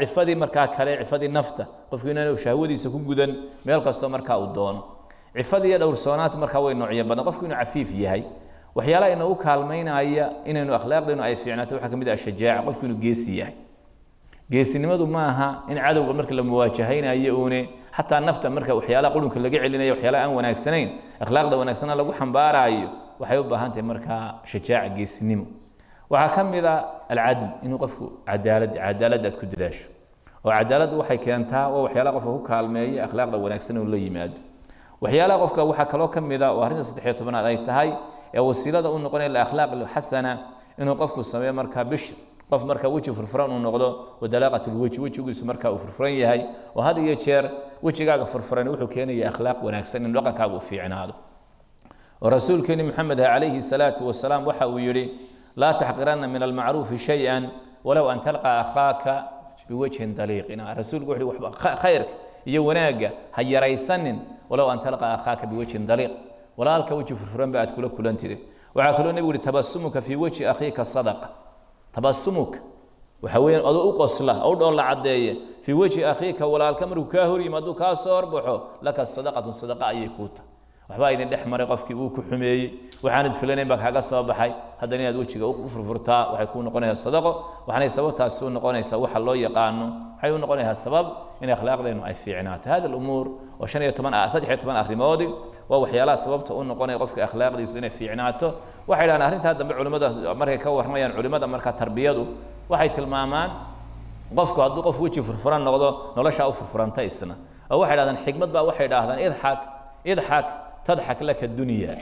Cifadii markaa kale cifadii nafta qofku inaanu shahwadiisa ku gudan meel kastoo markaa uu doono. Cifadii iyo markaa way noocyo badan. Qofku inuu cafiif yahay waxyaalaha inagu kaalmaynaya inaynu akhlaaqdeenu ay fiicnaato waxaa ka mid ah shajaaca qofku inuu geesi yahay geesinimadu ma aha in cadowga marka la muwaajahaynayo uune. Xataa nafta marka waxyaalaha qurunka laga celinayo waxyaalaha aan wanaagsanayn akhlaaqda wanaagsana lagu xambaaraayo waxay u baahan tahay markaa shajaaca geesinimo. Waxaa ka mid a alcadl inuu qofku cadaalad cadaalad aad ku dadaasho. Oo cadaaladdu waxay keentaa waa waxyaalaha qofka ku kaalmeeya akhlaaqda wanaagsan inuu la yimaado. Waxyaalaha qofka waxaa kaloo ka mid a oo arrinta saddexiyo tobanaad ay tahay ee wasiilada u noqonaya liakhlaaq xasana inuu qofku sameeyo markaa bishr قف مركا وجه فرفران ونغدو ودلاقة الوجه وجه يقول مركا وفرفران يهي وهذا يجير وجه قاقة فرفران وحو كينا يا أخلاق وناكسان ان لقاك في عناده. ورسول كين محمد عليه الصلاة والسلام وحا ويري لا تحقرن من المعروف شيئا ولو أن تلقى أخاك بوجه دليق. رسول قوحي خيرك يوناقة هيا ريسان ولو أن تلقى أخاك بوجه دليق. ولا لك وجه فرفران بعد كل كل انتري وعاكلون نبوري تبسمك في وجه أخيك الصدقة تبسمك. وحوين أدو أقصلا أو دول عدية في وجه أخيك ولا الكمر كهري ما دو كاسور بحو لك الصدقة صدقة أيكوتا وحباين الدحمر قف كي بوك حمي. وحاند فلانين بك حقا صباحي هذا نيا دو تشيك أفر فرتا وحيكون نقوني الصدقة. وحاني سوى تاسو نقوني سوى حلو يقانو. حيون نقوني السبب. إن أخلاق لينو أي في عنات هذه الأمور. وشان يتمنى أسد يتمنى أخر مودي. Waa waxyaalaha sababta u noqonaya qofka akhlaaqdiisu inay fiicnaato. Waxay dhahaan arrintaa dambe culimmada markay ka warramayaan culimmada markaa tarbiyadu waxay tilmaamaan qofku hadduu qof weji furfuran noqdo noloshaa u furfuranta isna. Oo waxay dhahdaan xikmad baa waxay dhahdaan idxak idxak tadxak laka dunya.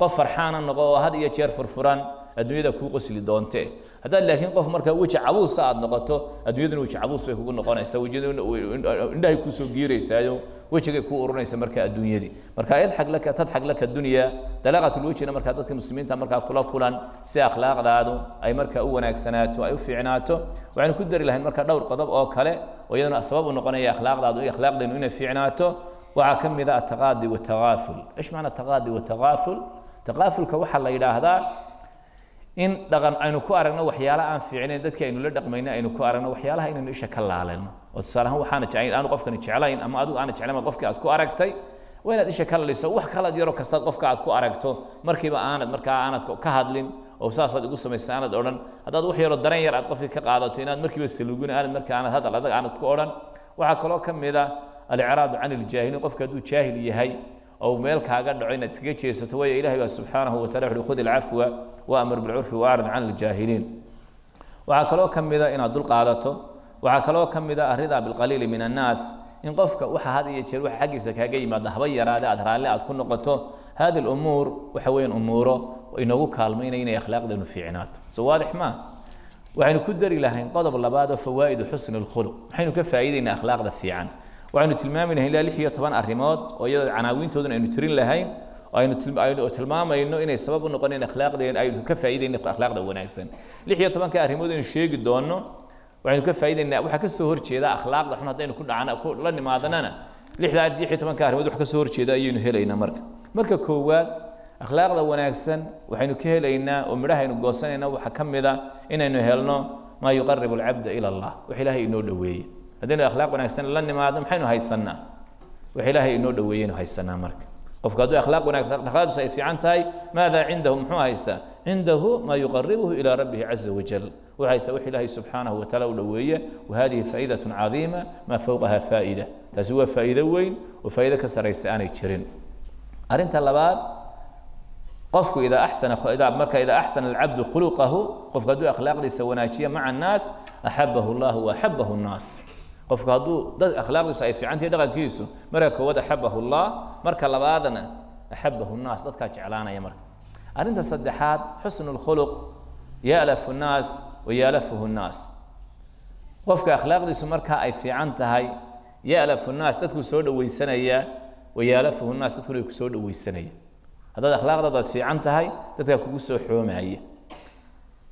Qof farxaana noqo oo had iyo jeer furfuran adduunyada kuu qosli doonte. Haddaad laakiin qof markaa weji cabuusa aad noqoto adduunyaduna weji cabuus bay kugu noqonaysaa wejindhahay kuusoo giiraysaayo wejigay kuu urunaysa markaa adduunyadii. Marka idxak laka tadxak laka dunya dalaaqatulwejina markaa dadka muslimiinta markaa kula kulan si akhlaaqdaadu ay markaa u wanaagsanaato ay u fiicnaato. Waxaynu ku dari lahayn markaa dhowr qodob oo kale oo iyaduna sabab u noqonaya akhlaaqdaadu iyo akhlaaqdeenu inay fiicnaato. Waxaa ka mid a ataqaadi watakaaful ish macna taqaadi watakaaful takaafulka waxaa la yidhaahdaa in dhaqan aynu ku aragno waxyaala aan fiicnayn dadkii aynu la dhaqmayno aynu ku aragno waxyaalaha inaynu isha ka laalano oo tusaale ahaan waxaana jeclayn aanu qofkani jeclayn ama adigu aana jeclayn baa qofkii aad ku aragtay waa inaad isha ka laliso wax kalad yaro kastaad qofka aad ku aragto markiiba aanad markaa aanad ka hadlin oo saasaad igu samaysa aanad odhan. Haddaad wax yaroo daran yar aad qofkii ka qaadato inaad markiiba salugin aanad markaa aanad hadal adag aanad ku odhan. Waxaa kaloo ka mid a alicraadu can iljaahiliin qofka hadduu jaahil yahay oo meel kaaga dhaco inaad iskaga jeesato waayo ilahi baa subxaanahu watacala wuxuhi khud ilcafwa waamur bilcurfi waarid can iljaahiliin waxaa kaloo ka mida inaad dul qaadato waxaa kaloo ka mida arridaa bilqaliili min annaas. In qofka waxa had iyo jeer waxa xaggiisa kaaga yimaada haba yaraade aad raalli aad ku noqoto hadi lumuur waxa weeyaan umuuro inoogu kaalmaynaya inay akhlaaqdeenu fiicnaato. So waadix maa waxaynu ku dari lahayn qodob labaad oo fawaa'idu xusni lkhuluq maxaynu ka faa'iidaynaa akhlaaqda fiican waxaynu tilmaamaynahay ilaa lix iyo toban arrimood oo iyada canaawiintooduna aynu tirin lahayn aynu tilmaamayno inay sabab u noqoneen akhlaaqdeen aynu ka faa'iidayna akhlaaqda wanaagsan lix iyo tobanka arrimood aynu sheegi doonno waxaynu ka faa'iidaynaa waxaa ka soo horjeeda akhlaaqda xun haddaynu ku dhacana ku la nimaadanana lixdaa lix iyo tobanka arrimood wax ka soo horjeeda ayaynu helaynaa marka marka koowaad akhlaaqda wanaagsan waxaynu ka helaynaa oo midhaha aynu goosanayna waxaa ka mid a inaynu helno maa yuqaribu alcabda ila allah wax ilaahay inoo dhoweeye هذين الأخلاق ونعكسنا لنا ما عندهم حين وهاي السنة وحيله إنه دويين وهاي السنة مرك. أفقدوا أخلاق ونعكس أخلاق سيف عنتاي ماذا عندهم؟ حين وهاي عنده ما يقربه إلى ربه عز وجل. وهاي سوي حيله سبحانه وتعالى دوية وهذه فائدة عظيمة ما فوقها فائدة. تزوى فائدة وين؟ وفائدة كسر يستأني تشرين. أرنت الله بعد؟ قفك إذا أحسن إذا مرك إذا أحسن العبد خلقه قف قدو أخلاق دي سوناتية مع الناس أحبه الله وأحبه الناس. قفك هذا ده أخلاق صحيح في عندي دقة كيسه مرك هو ده الله مرك الله بعدنا أحبه الناس. ده كاتش علانا يا مرك. أنا أنت صدحات حسن الخلق يألف الناس ويألفه الناس. قفك أخلاق صحيح مرك هاي في عندي هاي يألف الناس. ده كسود ويسنية ويألفه الناس. ده كسود ويسنية. هذا أخلاق ده في عندي هاي ده كوسو حومة هي.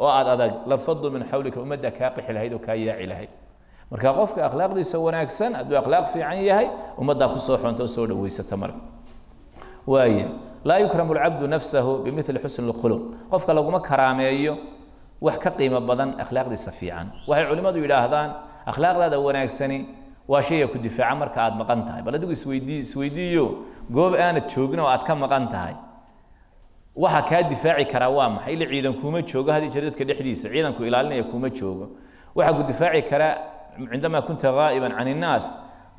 oo aad adag lanfaduu min xawlika ummadda kaa qixi lahayd oo kaa yaaci lahayd. Marka qofka akhlaaqdiisa wanaagsan hadduu akhlaaq fiican yahay ummaddaa ku soo xonta oo soo dhaweysata marka. Waaya laa yukramu lcabdu nafsahu bimili xusni lkhuluq qofka laguma karaameeyo wax ka qiimo badan akhlaaqdiisa fiican. Waxay culimmadu yidhaahdaan akhlaaqdaada wanaagsani waa shayga ku difaaca marka aad maqan tahay. Bal adigu isweydii isweydiiyo goob aanad joogin oo aad ka maqan tahay waxa kaa difaaci karaa waa maxay? Ila ciidan kuuma joogo haddii jir dadka dhexdiisa ciidanku ilaalinaya kuuma joogo. Waxaa ku difaaci karaa cindamaa kunta ghaa'iban can innaas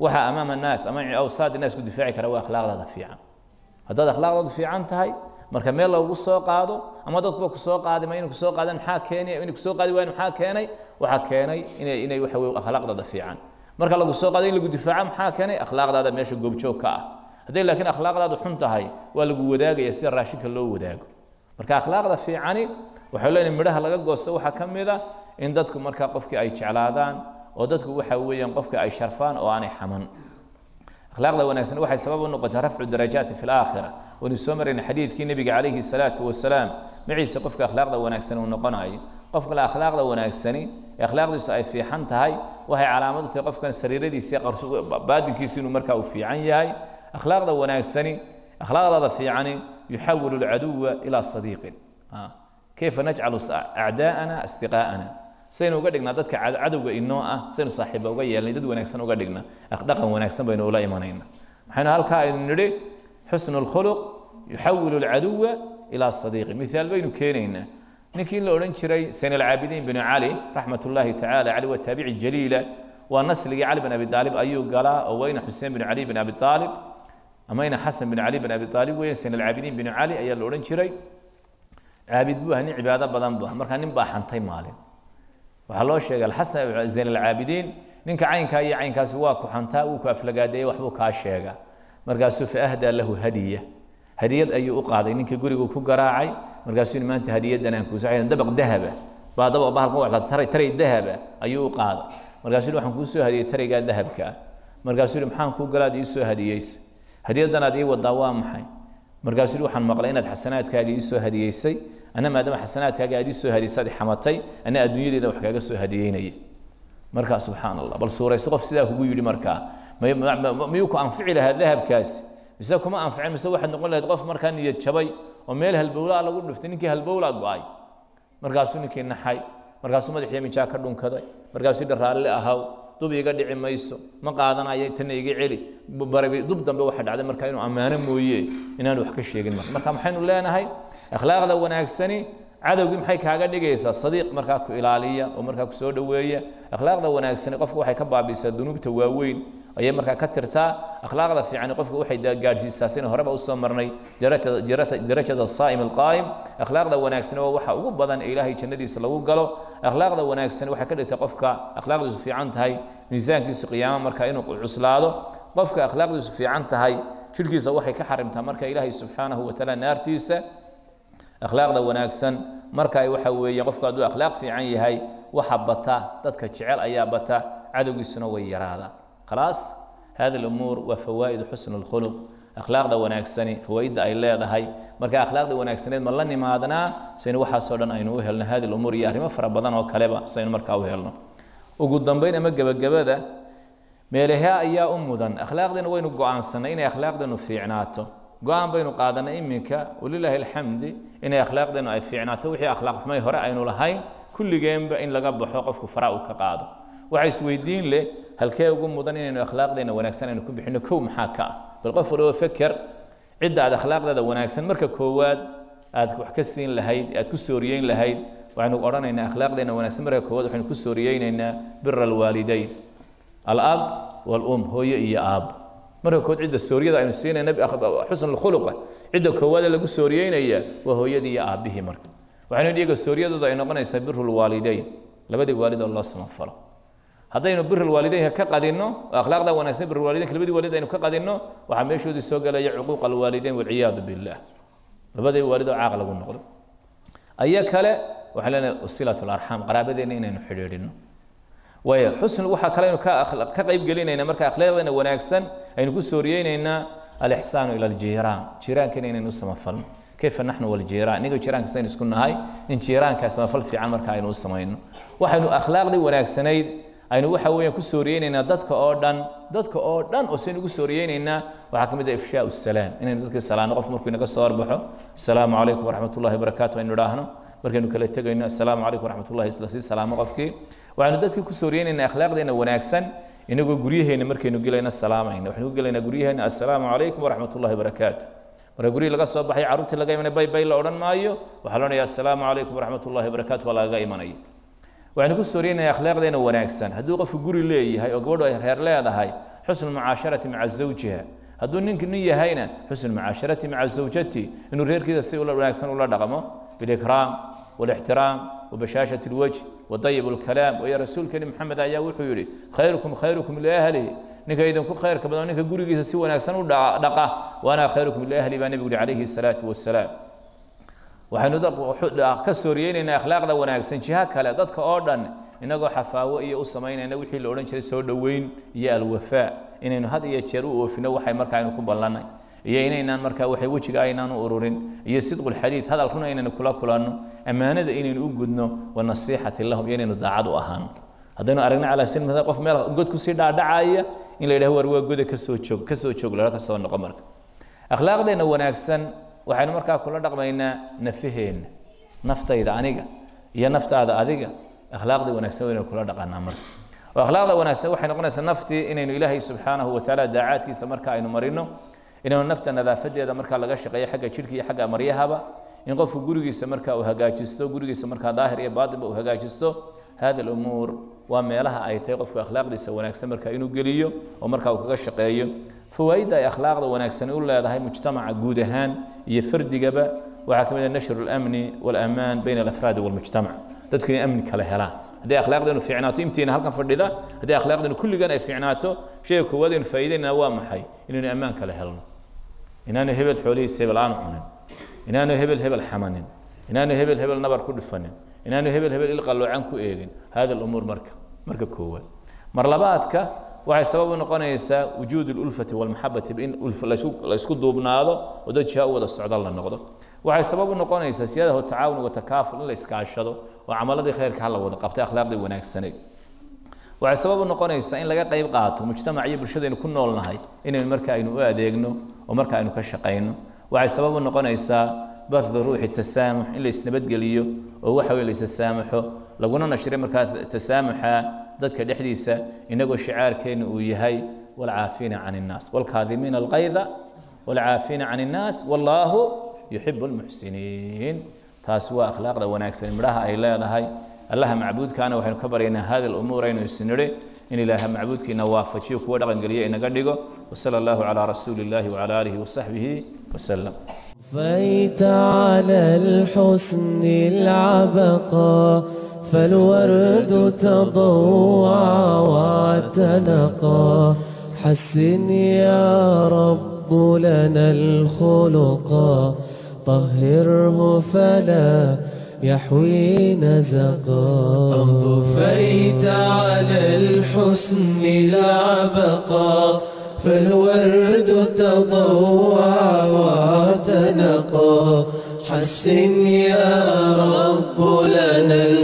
waxa amaama annaas ama awsaad innaas ku difaaci kara waa akhlaaqdaada fiican. Haddaad akhlaaqdaadu fiican tahay marka meel lagu soo qaado ama dadkuba ku soo qaadi ma inay ku soo qaadaan maxaa keenay? Inay ku soo qaadi waayeen maxaa keenay? Waxaa keenay inay inay waxa weye akhlaaqdaada fiican. Marka lagu soo qaado in lagu difaaco maxaa keenay? Akhlaaqdaada meesha goobjoog ka ah hadday laakiin akhlaaqdaadu xun tahay waa lagu wadaagaya sida raashinka loo wadaago. Marka akhlaaqda fiicani waxay leeyihiin midhaha laga goosto waxaa ka mid a in dadku marka qofkii ay jeclaadaan oo dadku waxa weeyaan qofkii ay sharfaan oo aanay xaman. Akhlaaqda wanaagsan waxay sabab u noqotay rafcu darajaati fi laakhira waynu soo marayna xadiidkii nebiga calayhi salaatu wasalaam maciise qofka akhlaaqda wanaagsan uu noqonayo qofka le akhlaaqda wanaagsani ee akhlaaqdiisu ay fiican tahay waxay calaamad u tahay qofkan sariiradiisa baadinkiisa inuu markaa u fiican yahay أخلاقنا وناكسني أخلاقنا ضفيعني يحول العدو إلى صديق. آه. كيف نجعل أعداءنا أصدقاءنا؟ سينو قدقنا ذاتك عدو إنه آه، سينو صاحبه وقيا اللي دد وناكسن وقدقنا أخلاقا وناكسن بين أولئك منينا حنا هالكا نري حسن الخلق يحول العدو إلى صديق. مثال بينو كينينا. نكيل لو أولن شري سين العابدين بن علي رحمة الله تعالى علي والتابعي الجليلة ونسل علي بن أبي طالب أيو قال وين حسين بن علي بن أبي طالب amayna xasan bin cali bin abi aalib weeye sayn alcaabidiin binu cali ayaa la odhan jiray. Caabid buu aha nin cibaado badan bu markaa nin baa xantay maalin. Waxaa loo sheegay alxasan zayn alcaabidiin ninka caynkaa iyo caynkaasi waa ku xantaa wuu ku aflagaadeeyey waxbuu kaa sheega markaasuu fa ahdaa lahu hadiya. Hadiyad ayuu u qaaday. Ninkii gurigu ku garaacay markaasuu yidhi maanta hadiyadan aan kuuso dabaq dahaba. Baa dabaq bahalkan wax taray taray dahaba ayuu u qaaday. Markaasuu yidhi waxaan kuu soo hadiyey taraygaa dahabka. Ah markaasuu yidhi maxaan kuu galaad ii soo hadiyeysa hadiyadanaad ii wadaa waa maxay markaasuu yidhi waxaan maqlay inaad xasanaadkaaga ii hadiyeysay. Ana maadaama xasanaadkaaga aad ii soo hadiyeysaad xamatay ana adduunyadeeda wax kaaga soo hadiyeynaya markaa subxaan allah bal suurayso qof sidaa kugu yidhi markaa miyuu ku anfici lahaa dahabkaasi mise kuma anficin mise waxaad noqon lahayd qof markaa niyad jabay oo meel halbowlaa lagu dhiftay ninkii halbowlaa go'ay. Markaasuu ninkii naxay. Markaasuu madaxiya mijaa ka dhunkaday. Markaasuu yidhi raalli ahaw dub iga dhici mayso. Ma qaadanayo tana iga celi. Barabi dub dambe waxa dhacday markaa inuu ammaano mooye inaan wax ka sheegin marka. Marka maxaynu leenahay akhlaaqda wanaagsani cadowgii maxay kaaga dhigaysaa sadiiq markaa ku ilaaliya oo markaa ku soo dhoweeya. Akhlaaqda wanaagsani qofka waxay ka baabiisaa dunuubta waaweyn ayay markaa ka tirtaa. Akhlaaqda fiicani qofka waxay gaadhsiisaa sina horeba u soo marnay. Darajada saa'im alqaa'im. Akhlaaqda wanaagsani waa waxa ugu badan ee ilaahay jannadiisa lagu galo. Akhlaaqda wanaagsani waxay ka dhigtay qofka akhlaaqdiisu fiican tahay. Miisaankiisu qiyaamo marka inuu cuslaado. Qofka akhlaaqdiisu fiican tahay jidhkiisa waxay ka xarimtaa marka ilaahay subxaanahu watacaala naartiisa. Akhlaaqda wanaagsan marka waxa weeye qofku hadduu akhlaaq fiican yahay waxa bata. Dadka jecel ayaa bata. Cadowgiisuna way yaraadaa خلاص؟ هذه الأمور وفوائد حسن الخلق. أخلاق ده وناكسنى فوائد أي لا هاي. مركا أخلاق ده وناكسنى ملني ما عدنا. سينو حاصلنا أي نو هلنا هذه الأمور يا رب فرب بدن أو كلبة. سينو مركا وهلنا وجود دمبينا مجب الجب هذا ملها أي أم ذن. أخلاق ده وين جو عن سنة. إن أخلاق ده في عناته جو عن بينه قادنا إمك ولله الحمد. إن أخلاق ده في عناته أخلاق ما يهرأ أي نو لهاي. كل جنب إن لقب حقوق فراؤك قادم waxaa isweydiin leh halkee ugu mudan inaynu akhlaaqdeena wanaagsan aynu ku bixino kow maxaa ka ah bal qof walba feker cidda aad akhlaaqdeeda wanaagsan marka koowaad aad wax ka siin lahayd aad ku sooriyeyn lahayd waxaynu odhanaynaa akhlaaqdeena wanaagsan marka koowaad waxaynu ku sooriyeynaynaa bira alwaalidayn alab walum hooyo iyo aab marka kood cidda sooriyada aynu siinayna xusn alkhuluqa cidda koowaad lagu sooriyeynaya waa hooyadii iyo aabbihii marka waxaynu dhiga sooriyadooda ay noqonaysaa biru labadii waalid oo loo samafalo haddaynu bir lwaalideynka ka qadinno oo akhlaaqda wanaagsan bir lwaalideynka labadii waalid aynu ka qadinno waxaa meeshoodii soo gelaya cuquuq alwaalideyn walciyaadu billah. Labadii waalid oo caaq lagu noqdo. Aya kale waxaan leenahay wasilat larxaam qaraabadeena inaynu xidhiidhino waayo xusn waxaa kale aynu ka qayb gelinayna marka akhlaaqdeena wanaagsan aynu ku sooriyeynaynaa alixsaanu ila aljiiraan jiiraankana inaynu u samafalno. Kayfa naxnu waljiiraan iniga jiiraanka saynu isku nahay in jiiraanka samafal fiican marka aynu u samayno. Waxaynu akhlaaqdii wanaagsanayd sooriyeynaynaa dadka oo dhan dadka oo dhan oo saynu ugu sooriyeynaynaa waxaa ka mid ah ifshaau salaam inaynu dadkii salaano qof markuu inaga soo horbaxo asalaamu calaykum waraxmat ullahi wabarakaatu aynu idhaahno markaynu kala tegayno asalaamu calaykum waraxmat ullahi isla sii salaamo qofkii waxaynu dadkii ku sooriyeynaynaa akhlaaqdeena wanaagsan inagoo guryaheena markaynu gelayna salaamayna waxaynu ku gelaynaa guryaheena assalaamu calaykum waraxmat ullahi wabarakaatu marka gurihii laga soo baxay carruurtii laga imanay bay bay la odhan maayo waxaa la odhanaya assalaamu calaykum waraxmat ullahi wabarakaatu waa lagaga imanaya waxaynu ku sooriyeenayaa akhlaaqdeena wanaagsan hadduu qofku guri leeyahay oo gabadhu ay reer leedahay xusnu mucaasharati maca zawjiha hadduu ninku nin yahayna xusnu mucaasharati maca zawjati inuu reerkiisa si wanaagsan ula dhaqmo bilikraam wالاحترام وبشاشة الوجه وطيب الكلام ويا رسول كريم محمد أيا وحيري خيركم خيركم لأهله نك إذا كو خير كبدون نك جوري سي وناكسن ودقة وأنا خيركم لأهلي بنبي عليه الصلاة والسلام waxaynu ka sooriyeynaynaa akhlaaqda wanaagsan jiha kale dadka oo dhan inagoo xafaawo iyo u samaynayna wixii la odhan jiray soo dhoweyn iyo alwafaa inaynu had iyo jeer u oofino waxay markaa aynu ku ballannay iyo inaynaan markaa waxay wejiga aynaan u ururin iyo sidqulxadiid hadal runa inaynu kula kulanno ammaanada inaynu u gudno wanasiixati lahum iyo inaynu daacad u ahaano. Haddaynu aragna calaa silmada qof meel god ku sii dhaadhacaya in la yidhaho war waa goda ka soo joog ka soo joog lala ka soo noqo marka. Akhlaaqdeenna wanaagsan waxaynu markaa kula dhaqmaynaa nafaheenna naftayda aniga iyo naftaada adiga. Akhlaaqdii wanaagsan waynu kula dhaqanaa marka oo akhlaaqda wanaagsan waxay noqonaysaa naftii inaynu ilaahay subxaanahu watacaala daacaadkiisa marka aynu marino inaynu nafta nadaafadeeda markaa laga shaqeeyo xagga jidhka iyo xagga maryahaba in qofku gurigiisa marka uu hagaajisto gurigiisa markaa daahir iyo baatinba uu hagaajisto hada alumuur waa meelaha ay tahay qofku akhlaaqdiisa wanaagsan marka inuu geliyo oo marka uu kaga shaqeeyo fawaaidda ay akhlaaqda wanaagsan u leedahay mujtamaca guud ahaan iyo fardigaba waxaa ka mid ah nashru اlamni wاlamaan bayna alafraadi wاlmujtamac dadku inay amni kala helaan haddii akhlaaqdeenu fiicnaato imtiina halkan fadhida haddii akhlaaqdeenu kulligan ay fiicnaato shayga koowaad aynu faa'iidaynaa waa maxay inaynu ammaan kala helno inaanu hebel xoolihiisa hebel aanu cunin inaanu hebel hebel xamanin inaanu hebel hebel nabar ku dhifanin inaanu hebel hebel ilqalloocan ku eegin hada alumuur marka marka koowaad mar labaadka waxay sabab u noqonaysaa wujuud ulfati walmaxabati in la isku duubnaado oo dad jiha u wada socda la noqdo. Waxay sabab u noqonaysaa siyadahu tacaawun watakaaful in la iskaashado oo camaladii khayrka ha wada qabtay akhlaaqdii wanaagsaneed waxay sabab u noqonaysaa in laga qayb qaato mujtamac iyo bulshadaynu ku noolnahay inaynu marka aynu u adeegno oo marka aynu ka shaqayno. Waxay sabab u noqonaysaa bardu ruuxi tasaamux in la oo waxa weye la isasaamaxo laguna nashray markaa tasaamuxa dadka dhexdiisa inagoo shicaarkeenna uu yahay walcaafiina can innaas walkaadimiina alqayda walcaafiina can innaas wallaahu yuxibu almuxsiniin taasi waa akhlaaqda wanaagsan midhaha ay leedahay. Allaha macbuudkaana waxaynu ka baryaynaa hada alumuur aynu isinidhi in ilaaha macbuudkiina waafajiyo kuwa dhaqangeliya inaga dhigo. Wasala allahu calaa rasuuli illahi wacala aalihi wasaxbihi wasalam فيت على الحسن العبقى فالورد تضوع واعتنقا حسن يا رب لنا الخلقا طهره فلا يحوي نزقا طفيت على الحسن العبقى فالورد تضوع وتنقى. حسن يا رب لنا